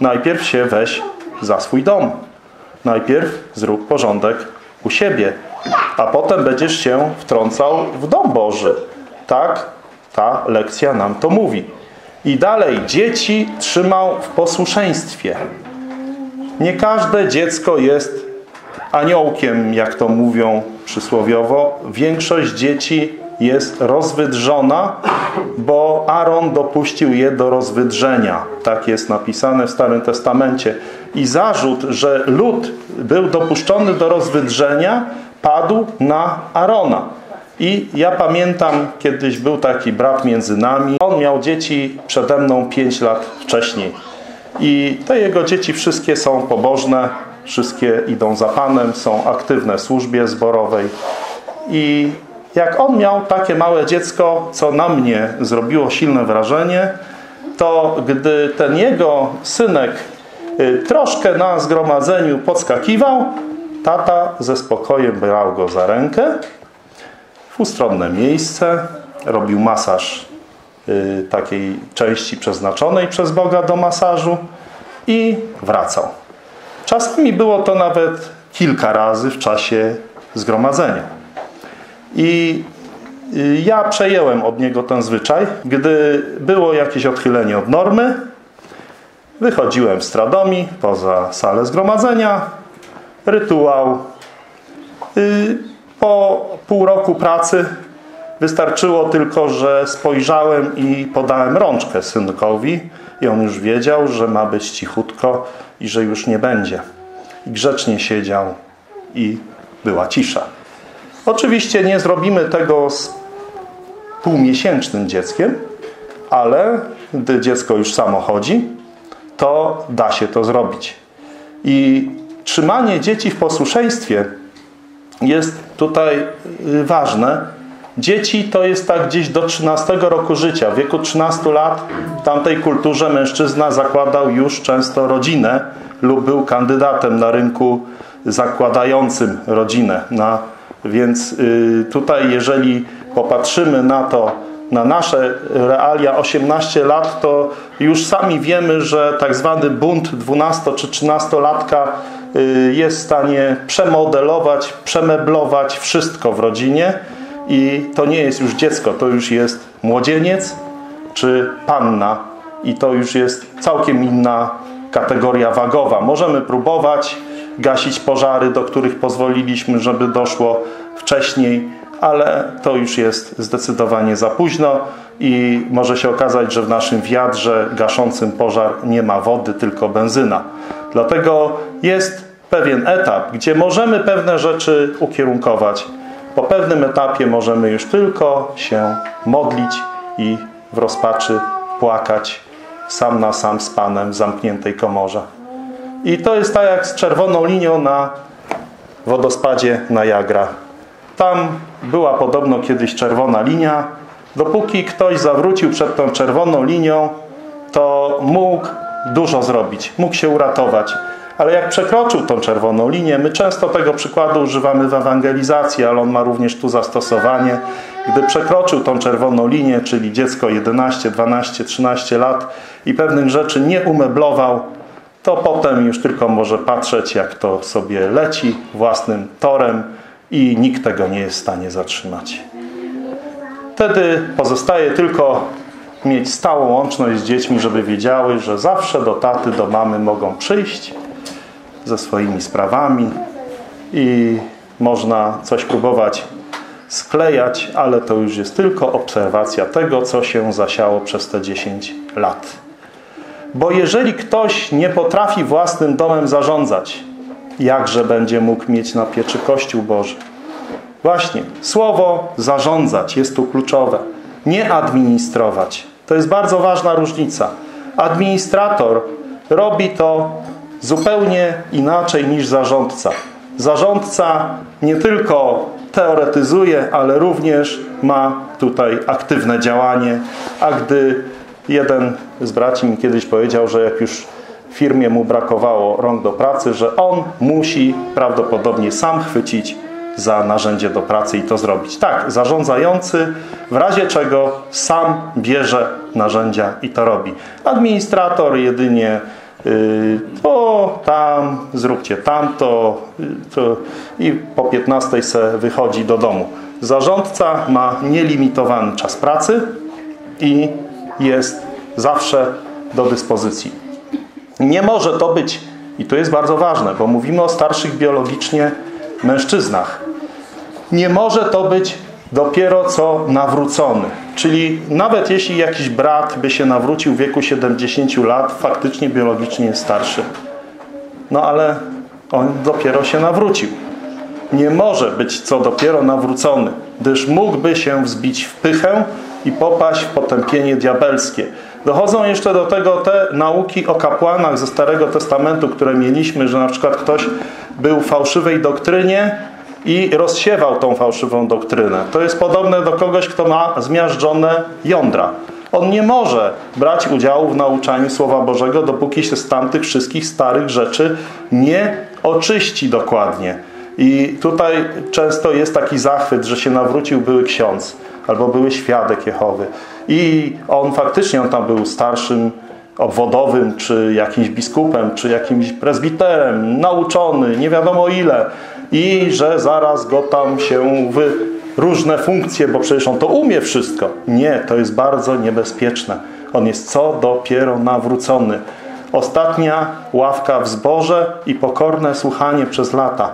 Najpierw się weź za swój dom. Najpierw zrób porządek u siebie, a potem będziesz się wtrącał w dom Boży. Tak ta lekcja nam to mówi. I dalej, dzieci trzymał w posłuszeństwie. Nie każde dziecko jest aniołkiem, jak to mówią przysłowiowo. Większość dzieci jest rozwydrzona, bo Aaron dopuścił je do rozwydrzenia. Tak jest napisane w Starym Testamencie. I zarzut, że lud był dopuszczony do rozwydrzenia, padł na Arona. I ja pamiętam, kiedyś był taki brat między nami. On miał dzieci przede mną 5 lat wcześniej. I te jego dzieci wszystkie są pobożne, wszystkie idą za Panem, są aktywne w służbie zborowej. I jak on miał takie małe dziecko, co na mnie zrobiło silne wrażenie, to gdy ten jego synek y, troszkę na zgromadzeniu podskakiwał, tata ze spokojem brał go za rękę w ustronne miejsce, robił masaż y, takiej części przeznaczonej przez Boga do masażu i wracał. Czasami było to nawet kilka razy w czasie zgromadzenia. I y, ja przejęłem od niego ten zwyczaj. Gdy było jakieś odchylenie od normy, wychodziłem z tradomi poza salę zgromadzenia, rytuał. Y, po pół roku pracy wystarczyło tylko, że spojrzałem i podałem rączkę synkowi i on już wiedział, że ma być cichutko i że już nie będzie. I grzecznie siedział i była cisza. Oczywiście nie zrobimy tego z półmiesięcznym dzieckiem, ale gdy dziecko już samo chodzi, to da się to zrobić. I trzymanie dzieci w posłuszeństwie jest tutaj y, ważne. Dzieci to jest tak gdzieś do 13 roku życia. W wieku 13 lat w tamtej kulturze mężczyzna zakładał już często rodzinę lub był kandydatem na rynku zakładającym rodzinę, na więc y, tutaj jeżeli popatrzymy na to, na nasze realia 18 lat, to już sami wiemy, że tak zwany bunt 12 czy 13-latka y, jest w stanie przemodelować, przemeblować wszystko w rodzinie i to nie jest już dziecko, to już jest młodzieniec czy panna i to już jest całkiem inna kategoria wagowa. Możemy próbować, gasić pożary, do których pozwoliliśmy, żeby doszło wcześniej, ale to już jest zdecydowanie za późno i może się okazać, że w naszym wiadrze gaszącym pożar nie ma wody, tylko benzyna. Dlatego jest pewien etap, gdzie możemy pewne rzeczy ukierunkować. Po pewnym etapie możemy już tylko się modlić i w rozpaczy płakać sam na sam z Panem w zamkniętej komorze. I to jest tak jak z czerwoną linią na wodospadzie Niagara. Tam była podobno kiedyś czerwona linia. Dopóki ktoś zawrócił przed tą czerwoną linią, to mógł dużo zrobić. Mógł się uratować. Ale jak przekroczył tą czerwoną linię, my często tego przykładu używamy w ewangelizacji, ale on ma również tu zastosowanie. Gdy przekroczył tą czerwoną linię, czyli dziecko 11, 12, 13 lat i pewnych rzeczy nie umeblował, to potem już tylko może patrzeć, jak to sobie leci własnym torem i nikt tego nie jest w stanie zatrzymać. Wtedy pozostaje tylko mieć stałą łączność z dziećmi, żeby wiedziały, że zawsze do taty, do mamy mogą przyjść ze swoimi sprawami i można coś próbować sklejać, ale to już jest tylko obserwacja tego, co się zasiało przez te 10 lat. Bo jeżeli ktoś nie potrafi własnym domem zarządzać, jakże będzie mógł mieć na pieczy Kościół Boży? Właśnie, słowo zarządzać jest tu kluczowe. Nie administrować. To jest bardzo ważna różnica. Administrator robi to zupełnie inaczej niż zarządca. Zarządca nie tylko teoretyzuje, ale również ma tutaj aktywne działanie. A gdy jeden z braci mi kiedyś powiedział, że jak już firmie mu brakowało rąk do pracy, że on musi prawdopodobnie sam chwycić za narzędzie do pracy i to zrobić. Tak, zarządzający w razie czego sam bierze narzędzia i to robi. Administrator jedynie yy, o tam, zróbcie tamto yy, to, i po 15 se wychodzi do domu. Zarządca ma nielimitowany czas pracy i jest zawsze do dyspozycji. Nie może to być, i to jest bardzo ważne, bo mówimy o starszych biologicznie mężczyznach. Nie może to być dopiero co nawrócony. Czyli nawet jeśli jakiś brat by się nawrócił w wieku 70 lat, faktycznie biologicznie jest starszy. No ale on dopiero się nawrócił. Nie może być co dopiero nawrócony, gdyż mógłby się wzbić w pychę i popaść w potępienie diabelskie. Dochodzą jeszcze do tego te nauki o kapłanach ze Starego Testamentu, które mieliśmy, że na przykład ktoś był w fałszywej doktrynie i rozsiewał tą fałszywą doktrynę. To jest podobne do kogoś, kto ma zmiażdżone jądra. On nie może brać udziału w nauczaniu Słowa Bożego, dopóki się z tamtych wszystkich starych rzeczy nie oczyści dokładnie. I tutaj często jest taki zachwyt, że się nawrócił były ksiądz albo były świadek Jehowy. I on faktycznie on tam był starszym obwodowym, czy jakimś biskupem, czy jakimś prezbiterem, nauczony, nie wiadomo ile. I że zaraz go tam się w różne funkcje, bo przecież on to umie wszystko. Nie, to jest bardzo niebezpieczne. On jest co dopiero nawrócony. Ostatnia ławka w zborze i pokorne słuchanie przez lata.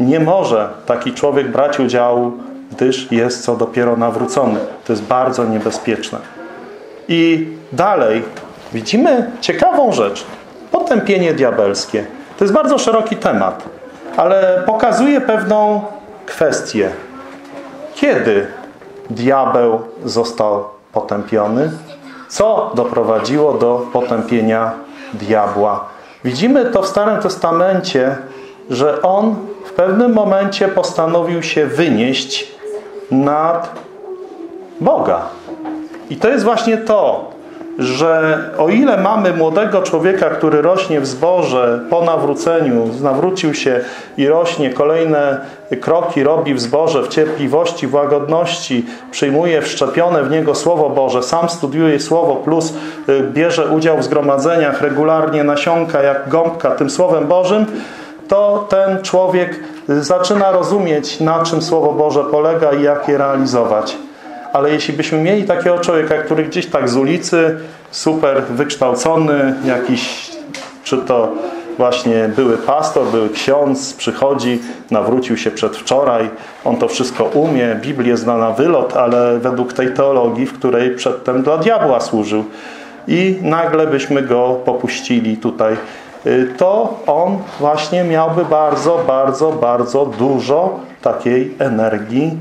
Nie może taki człowiek brać udziału, gdyż jest co dopiero nawrócony. To jest bardzo niebezpieczne. I dalej widzimy ciekawą rzecz. Potępienie diabelskie. To jest bardzo szeroki temat, ale pokazuje pewną kwestię. Kiedy diabeł został potępiony? Co doprowadziło do potępienia diabła? Widzimy to w Starym Testamencie, że on w pewnym momencie postanowił się wynieść nad Boga. I to jest właśnie to, że o ile mamy młodego człowieka, który rośnie w zborze po nawróceniu, nawrócił się i rośnie, kolejne kroki robi w zborze, w cierpliwości, w łagodności, przyjmuje wszczepione w niego Słowo Boże, sam studiuje Słowo, plus y, bierze udział w zgromadzeniach, regularnie nasiąka jak gąbka tym Słowem Bożym, to ten człowiek zaczyna rozumieć, na czym Słowo Boże polega i jak je realizować. Ale jeśli byśmy mieli takiego człowieka, który gdzieś tak z ulicy, super wykształcony, jakiś, czy to właśnie były pastor, były ksiądz, przychodzi, nawrócił się przedwczoraj, on to wszystko umie, Biblię zna na wylot, ale według tej teologii, w której przedtem dla diabła służył. I nagle byśmy go popuścili tutaj Y, to on właśnie miałby bardzo, bardzo, bardzo dużo takiej energii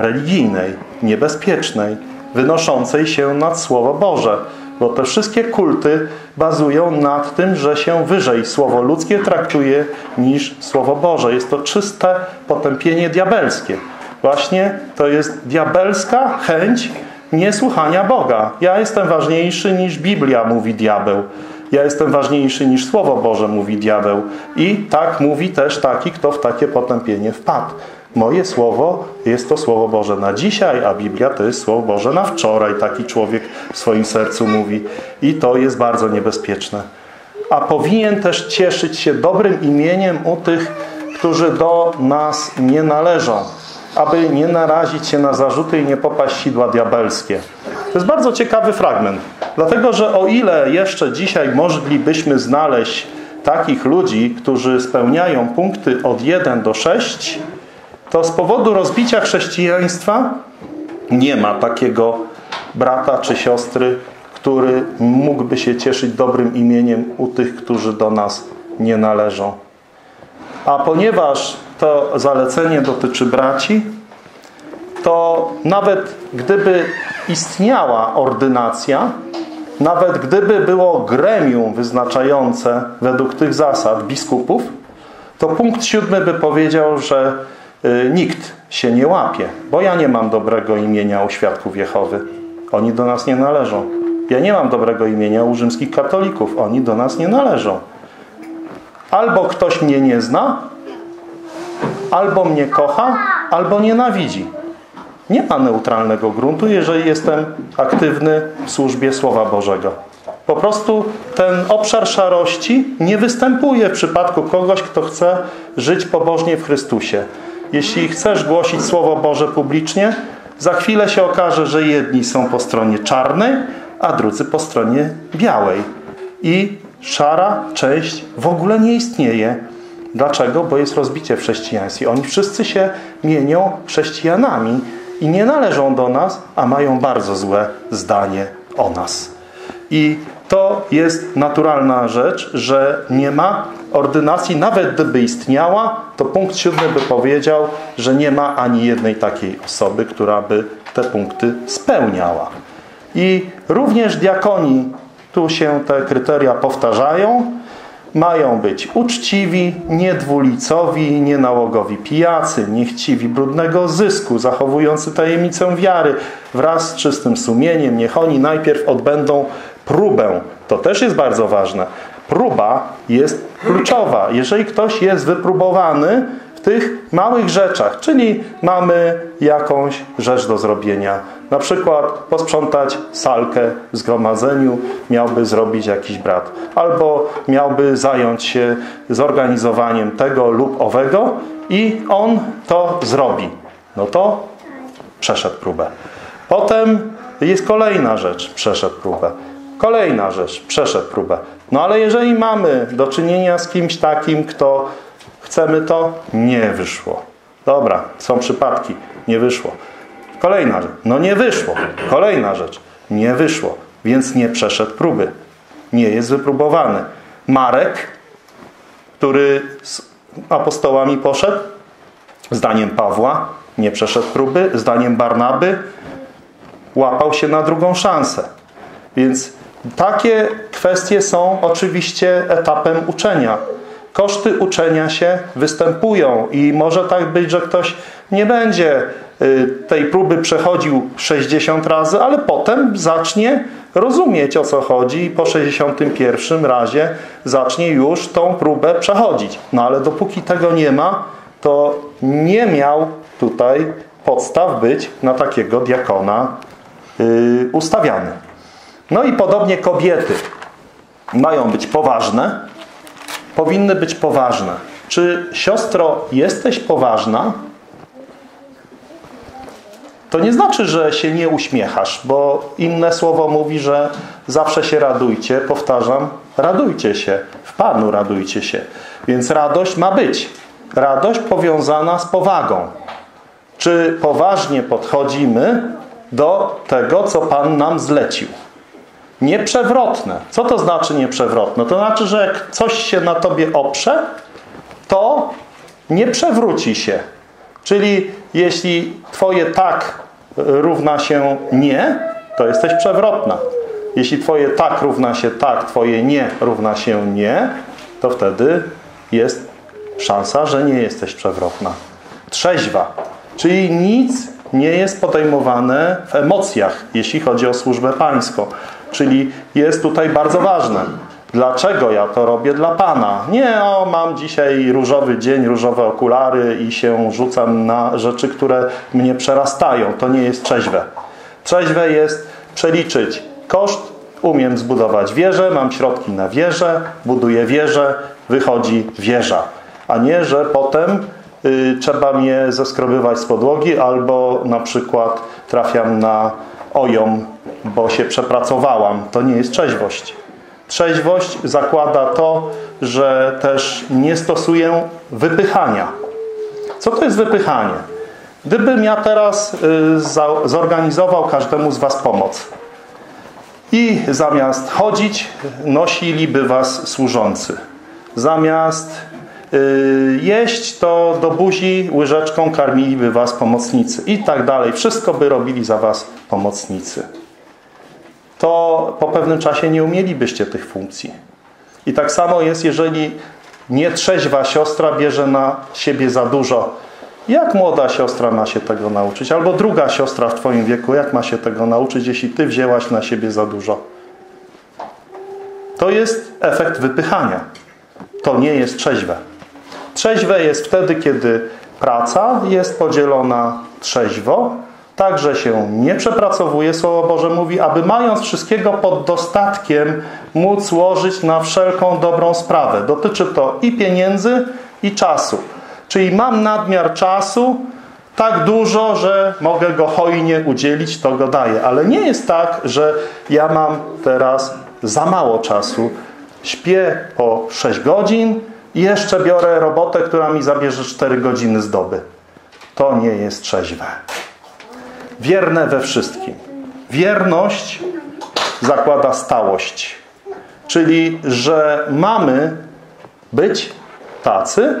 religijnej, niebezpiecznej, wynoszącej się nad Słowo Boże. Bo te wszystkie kulty bazują nad tym, że się wyżej Słowo ludzkie traktuje niż Słowo Boże. Jest to czyste potępienie diabelskie. Właśnie to jest diabelska chęć niesłuchania Boga. Ja jestem ważniejszy niż Biblia, mówi diabeł. Ja jestem ważniejszy niż Słowo Boże, mówi diabeł. I tak mówi też taki, kto w takie potępienie wpadł. Moje Słowo jest to Słowo Boże na dzisiaj, a Biblia to jest Słowo Boże na wczoraj. Taki człowiek w swoim sercu mówi. I to jest bardzo niebezpieczne. A powinien też cieszyć się dobrym imieniem u tych, którzy do nas nie należą aby nie narazić się na zarzuty i nie popaść sidła diabelskie. To jest bardzo ciekawy fragment. Dlatego, że o ile jeszcze dzisiaj moglibyśmy znaleźć takich ludzi, którzy spełniają punkty od 1 do 6, to z powodu rozbicia chrześcijaństwa nie ma takiego brata czy siostry, który mógłby się cieszyć dobrym imieniem u tych, którzy do nas nie należą. A ponieważ to zalecenie dotyczy braci, to nawet gdyby istniała ordynacja, nawet gdyby było gremium wyznaczające według tych zasad biskupów, to punkt siódmy by powiedział, że nikt się nie łapie, bo ja nie mam dobrego imienia u świadków Jehowy. Oni do nas nie należą. Ja nie mam dobrego imienia u rzymskich katolików. Oni do nas nie należą. Albo ktoś mnie nie zna, albo mnie kocha, albo nienawidzi. Nie ma neutralnego gruntu, jeżeli jestem aktywny w służbie Słowa Bożego. Po prostu ten obszar szarości nie występuje w przypadku kogoś, kto chce żyć pobożnie w Chrystusie. Jeśli chcesz głosić Słowo Boże publicznie, za chwilę się okaże, że jedni są po stronie czarnej, a drudzy po stronie białej. I szara część w ogóle nie istnieje. Dlaczego? Bo jest rozbicie w chrześcijaństwie. Oni wszyscy się mienią chrześcijanami i nie należą do nas, a mają bardzo złe zdanie o nas. I to jest naturalna rzecz, że nie ma ordynacji, nawet gdyby istniała, to punkt siódmy by powiedział, że nie ma ani jednej takiej osoby, która by te punkty spełniała. I również diakoni, tu się te kryteria powtarzają, mają być uczciwi, niedwulicowi, nienałogowi pijacy, niechciwi brudnego zysku, zachowujący tajemnicę wiary wraz z czystym sumieniem. Niech oni najpierw odbędą próbę. To też jest bardzo ważne. Próba jest kluczowa. Jeżeli ktoś jest wypróbowany w tych małych rzeczach, czyli mamy jakąś rzecz do zrobienia, na przykład posprzątać salkę w zgromadzeniu miałby zrobić jakiś brat. Albo miałby zająć się zorganizowaniem tego lub owego i on to zrobi. No to przeszedł próbę. Potem jest kolejna rzecz, przeszedł próbę. Kolejna rzecz, przeszedł próbę. No ale jeżeli mamy do czynienia z kimś takim, kto chcemy to, nie wyszło. Dobra, są przypadki, nie wyszło. Kolejna rzecz, no nie wyszło. Kolejna rzecz, nie wyszło, więc nie przeszedł próby. Nie jest wypróbowany. Marek, który z apostołami poszedł, zdaniem Pawła, nie przeszedł próby, zdaniem Barnaby, łapał się na drugą szansę. Więc takie kwestie są oczywiście etapem uczenia. Koszty uczenia się występują i może tak być, że ktoś nie będzie y, tej próby przechodził 60 razy, ale potem zacznie rozumieć o co chodzi i po 61 razie zacznie już tą próbę przechodzić. No ale dopóki tego nie ma, to nie miał tutaj podstaw być na takiego diakona yy, ustawiany. No i podobnie kobiety mają być poważne, powinny być poważne. Czy siostro, jesteś poważna? To nie znaczy, że się nie uśmiechasz, bo inne słowo mówi, że zawsze się radujcie. Powtarzam, radujcie się. W Panu radujcie się. Więc radość ma być. Radość powiązana z powagą. Czy poważnie podchodzimy do tego, co Pan nam zlecił? Nieprzewrotne. Co to znaczy nieprzewrotne? To znaczy, że jak coś się na tobie oprze, to nie przewróci się. Czyli jeśli twoje tak równa się nie, to jesteś przewrotna. Jeśli twoje tak równa się tak, twoje nie równa się nie, to wtedy jest szansa, że nie jesteś przewrotna. Trzeźwa. Czyli nic nie jest podejmowane w emocjach, jeśli chodzi o służbę pańską. Czyli jest tutaj bardzo ważne. Dlaczego ja to robię dla Pana? Nie, o, mam dzisiaj różowy dzień, różowe okulary i się rzucam na rzeczy, które mnie przerastają. To nie jest trzeźwe. Trzeźwe jest przeliczyć koszt, umiem zbudować wieżę, mam środki na wieżę, buduję wieżę, wychodzi wieża. A nie, że potem y, trzeba mnie zeskrobywać z podłogi albo na przykład trafiam na ojom, bo się przepracowałam. To nie jest trzeźwość. Trzeźwość zakłada to, że też nie stosuję wypychania. Co to jest wypychanie? Gdybym ja teraz y, zorganizował każdemu z was pomoc i zamiast chodzić, nosiliby was służący. Zamiast y, jeść, to do buzi łyżeczką karmiliby was pomocnicy i tak dalej. Wszystko by robili za was pomocnicy. To po pewnym czasie nie umielibyście tych funkcji. I tak samo jest, jeżeli nietrzeźwa siostra bierze na siebie za dużo. Jak młoda siostra ma się tego nauczyć? Albo druga siostra w twoim wieku, jak ma się tego nauczyć, jeśli ty wzięłaś na siebie za dużo? To jest efekt wypychania. To nie jest trzeźwe. Trzeźwe jest wtedy, kiedy praca jest podzielona trzeźwo, tak, że się nie przepracowuje, Słowo Boże mówi, aby mając wszystkiego pod dostatkiem móc łożyć na wszelką dobrą sprawę. Dotyczy to i pieniędzy, i czasu. Czyli mam nadmiar czasu, tak dużo, że mogę go hojnie udzielić, to go daję. Ale nie jest tak, że ja mam teraz za mało czasu. Śpię po 6 godzin i jeszcze biorę robotę, która mi zabierze 4 godziny z doby. To nie jest trzeźwe. Wierne we wszystkim. Wierność zakłada stałość. Czyli, że mamy być tacy,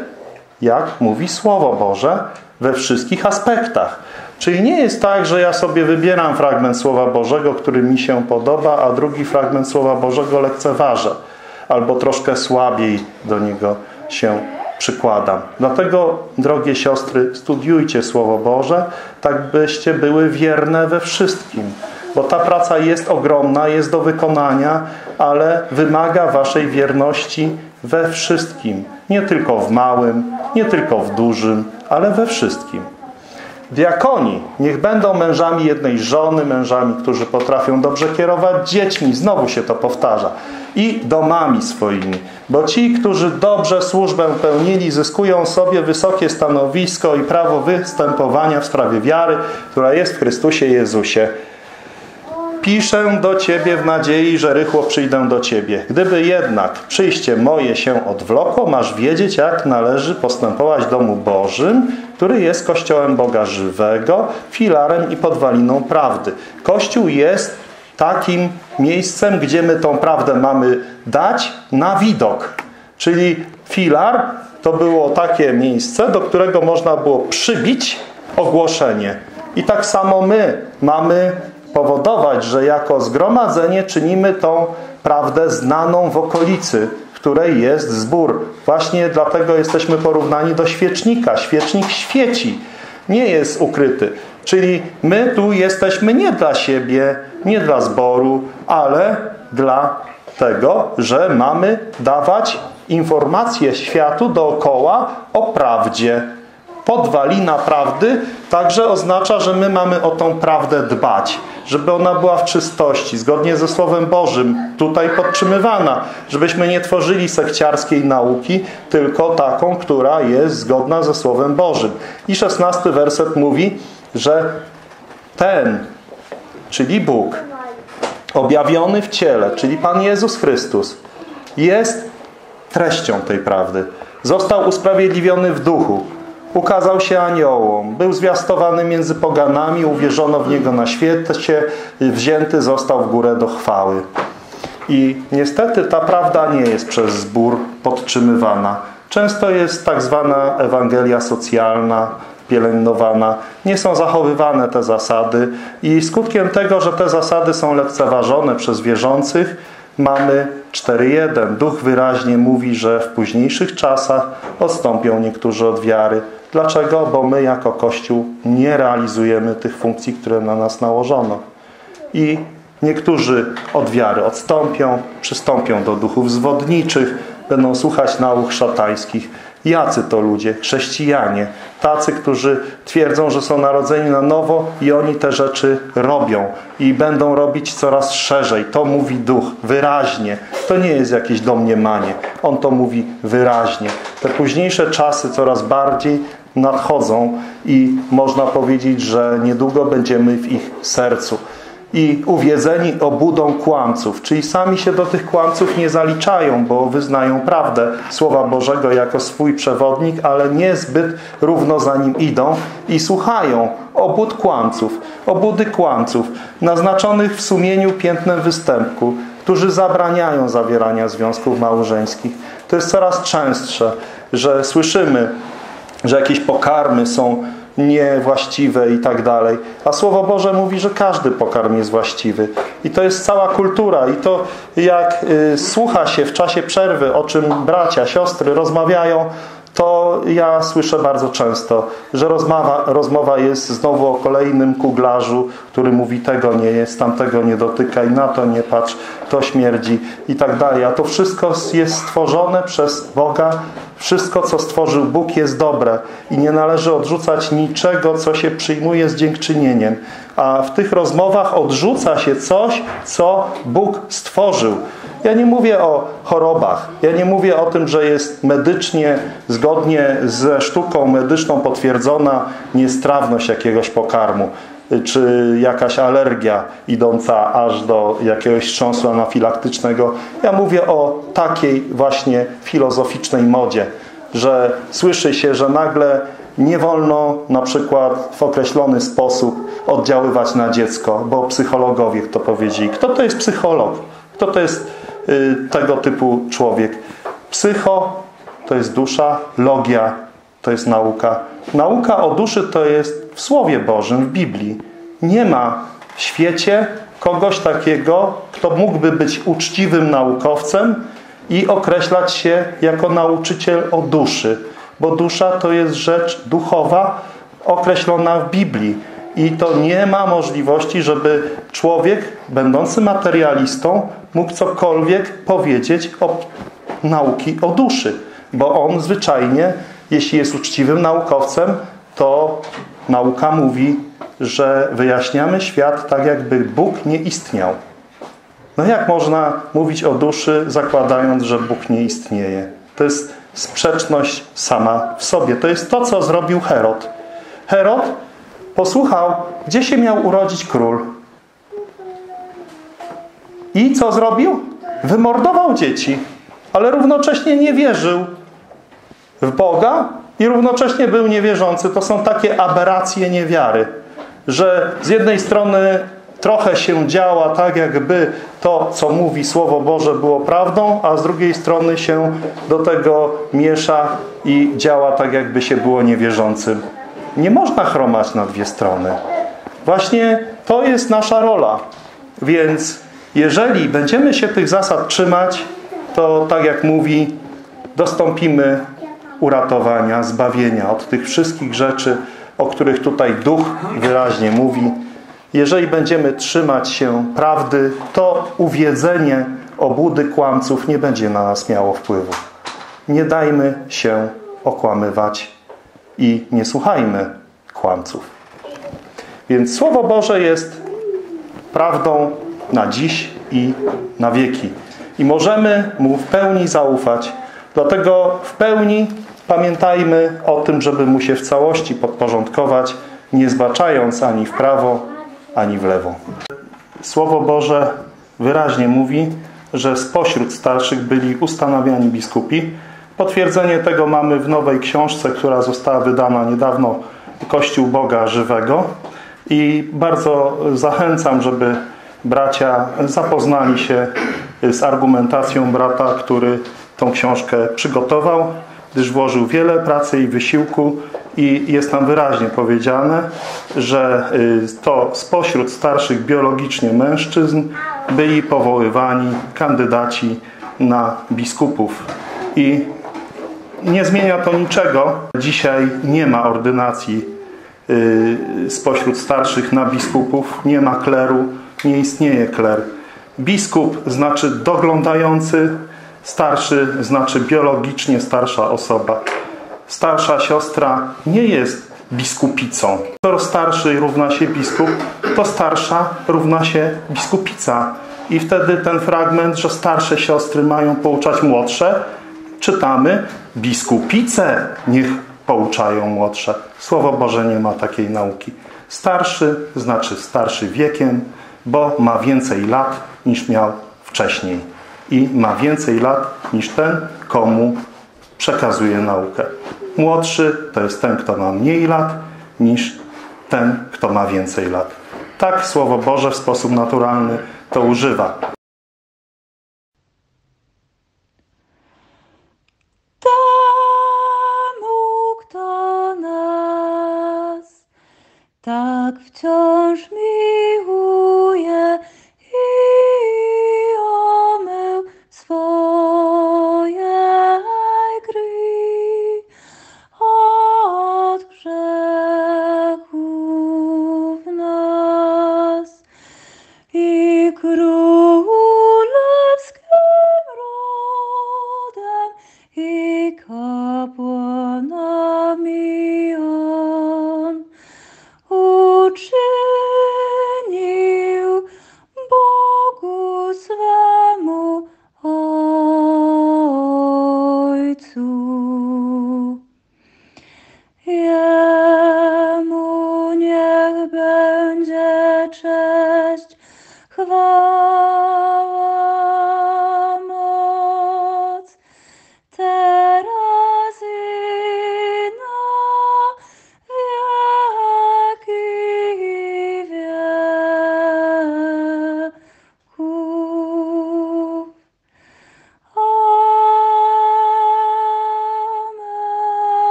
jak mówi Słowo Boże, we wszystkich aspektach. Czyli nie jest tak, że ja sobie wybieram fragment Słowa Bożego, który mi się podoba, a drugi fragment Słowa Bożego lekceważę. Albo troszkę słabiej do niego się przykładam. Dlatego, drogie siostry, studiujcie Słowo Boże, tak byście były wierne we wszystkim. Bo ta praca jest ogromna, jest do wykonania, ale wymaga waszej wierności we wszystkim. Nie tylko w małym, nie tylko w dużym, ale we wszystkim. Diakoni niech będą mężami jednej żony, mężami, którzy potrafią dobrze kierować dziećmi. Znowu się to powtarza. I domami swoimi. Bo ci, którzy dobrze służbę pełnili, zyskują sobie wysokie stanowisko i prawo występowania w sprawie wiary, która jest w Chrystusie Jezusie. Piszę do Ciebie w nadziei, że rychło przyjdę do Ciebie. Gdyby jednak przyjście moje się odwlokło, masz wiedzieć, jak należy postępować domu Bożym, który jest Kościołem Boga żywego, filarem i podwaliną prawdy. Kościół jest takim miejscem, gdzie my tą prawdę mamy dać na widok. Czyli filar to było takie miejsce, do którego można było przybić ogłoszenie. I tak samo my mamy powodować, że jako zgromadzenie czynimy tą prawdę znaną w okolicy, w której jest zbór. Właśnie dlatego jesteśmy porównani do świecznika. Świecznik świeci, nie jest ukryty. Czyli my tu jesteśmy nie dla siebie, nie dla zboru, ale dla tego, że mamy dawać informacje światu dookoła o prawdzie. Podwalina prawdy także oznacza, że my mamy o tą prawdę dbać żeby ona była w czystości, zgodnie ze Słowem Bożym, tutaj podtrzymywana, żebyśmy nie tworzyli sekciarskiej nauki, tylko taką, która jest zgodna ze Słowem Bożym. I szesnasty werset mówi, że ten, czyli Bóg, objawiony w ciele, czyli Pan Jezus Chrystus, jest treścią tej prawdy. Został usprawiedliwiony w duchu, Ukazał się aniołom, był zwiastowany między poganami, uwierzono w Niego na świecie, wzięty został w górę do chwały. I niestety ta prawda nie jest przez zbór podtrzymywana. Często jest tak zwana Ewangelia socjalna, pielęgnowana. Nie są zachowywane te zasady i skutkiem tego, że te zasady są lekceważone przez wierzących, mamy 4.1. Duch wyraźnie mówi, że w późniejszych czasach odstąpią niektórzy od wiary. Dlaczego? Bo my jako Kościół nie realizujemy tych funkcji, które na nas nałożono. I niektórzy od wiary odstąpią, przystąpią do duchów zwodniczych, będą słuchać nauk szatańskich. Jacy to ludzie? Chrześcijanie. Tacy, którzy twierdzą, że są narodzeni na nowo i oni te rzeczy robią. I będą robić coraz szerzej. To mówi duch wyraźnie. To nie jest jakieś domniemanie. On to mówi wyraźnie. Te późniejsze czasy coraz bardziej nadchodzą i można powiedzieć, że niedługo będziemy w ich sercu. I uwiedzeni obudą kłamców, czyli sami się do tych kłamców nie zaliczają, bo wyznają prawdę Słowa Bożego jako swój przewodnik, ale niezbyt równo za nim idą i słuchają obud kłamców, obudy kłamców, naznaczonych w sumieniu piętnem występku, którzy zabraniają zawierania związków małżeńskich. To jest coraz częstsze, że słyszymy, że jakieś pokarmy są niewłaściwe i tak dalej. A Słowo Boże mówi, że każdy pokarm jest właściwy. I to jest cała kultura. I to jak y, słucha się w czasie przerwy, o czym bracia, siostry rozmawiają, to ja słyszę bardzo często, że rozmowa, rozmowa jest znowu o kolejnym kuglarzu, który mówi tego nie jest, tamtego nie dotykaj, na to nie patrz, to śmierdzi i tak dalej. A to wszystko jest stworzone przez Boga. Wszystko, co stworzył Bóg jest dobre i nie należy odrzucać niczego, co się przyjmuje z dziękczynieniem. A w tych rozmowach odrzuca się coś, co Bóg stworzył. Ja nie mówię o chorobach. Ja nie mówię o tym, że jest medycznie, zgodnie ze sztuką medyczną potwierdzona niestrawność jakiegoś pokarmu czy jakaś alergia idąca aż do jakiegoś wstrząsu anafilaktycznego. Ja mówię o takiej właśnie filozoficznej modzie, że słyszy się, że nagle nie wolno na przykład w określony sposób oddziaływać na dziecko, bo psychologowie to powiedzieli. Kto to jest psycholog? Kto to jest y, tego typu człowiek? Psycho to jest dusza, logia to jest nauka. Nauka o duszy to jest w Słowie Bożym, w Biblii. Nie ma w świecie kogoś takiego, kto mógłby być uczciwym naukowcem i określać się jako nauczyciel o duszy. Bo dusza to jest rzecz duchowa określona w Biblii. I to nie ma możliwości, żeby człowiek, będący materialistą, mógł cokolwiek powiedzieć o nauki o duszy. Bo on zwyczajnie, jeśli jest uczciwym naukowcem, to nauka mówi, że wyjaśniamy świat tak, jakby Bóg nie istniał. No jak można mówić o duszy, zakładając, że Bóg nie istnieje? To jest sprzeczność sama w sobie. To jest to, co zrobił Herod. Herod posłuchał, gdzie się miał urodzić król. I co zrobił? Wymordował dzieci, ale równocześnie nie wierzył w Boga i równocześnie był niewierzący. To są takie aberracje niewiary, że z jednej strony trochę się działa tak, jakby to, co mówi Słowo Boże było prawdą, a z drugiej strony się do tego miesza i działa tak, jakby się było niewierzącym. Nie można chromać na dwie strony. Właśnie to jest nasza rola. Więc jeżeli będziemy się tych zasad trzymać, to tak jak mówi, dostąpimy uratowania, zbawienia od tych wszystkich rzeczy, o których tutaj Duch wyraźnie mówi. Jeżeli będziemy trzymać się prawdy, to uwiedzenie obudy kłamców nie będzie na nas miało wpływu. Nie dajmy się okłamywać i nie słuchajmy kłamców. Więc Słowo Boże jest prawdą na dziś i na wieki. I możemy Mu w pełni zaufać. Dlatego w pełni pamiętajmy o tym, żeby Mu się w całości podporządkować, nie zbaczając ani w prawo, ani w lewo. Słowo Boże wyraźnie mówi, że spośród starszych byli ustanawiani biskupi. Potwierdzenie tego mamy w nowej książce, która została wydana niedawno Kościół Boga Żywego. I bardzo zachęcam, żeby bracia zapoznali się z argumentacją brata, który tą książkę przygotował, gdyż włożył wiele pracy i wysiłku i jest tam wyraźnie powiedziane, że y, to spośród starszych biologicznie mężczyzn byli powoływani kandydaci na biskupów. I nie zmienia to niczego. Dzisiaj nie ma ordynacji y, spośród starszych na biskupów, nie ma kleru, nie istnieje kler. Biskup znaczy doglądający, starszy znaczy biologicznie starsza osoba. Starsza siostra nie jest biskupicą. Skoro starszy równa się biskup, to starsza równa się biskupica. I wtedy ten fragment, że starsze siostry mają pouczać młodsze, czytamy biskupice niech pouczają młodsze. Słowo Boże nie ma takiej nauki. Starszy znaczy starszy wiekiem, bo ma więcej lat niż miał wcześniej i ma więcej lat niż ten, komu przekazuje naukę. Młodszy to jest ten, kto ma mniej lat niż ten, kto ma więcej lat. Tak Słowo Boże w sposób naturalny to używa. Temu, kto nas tak wciąż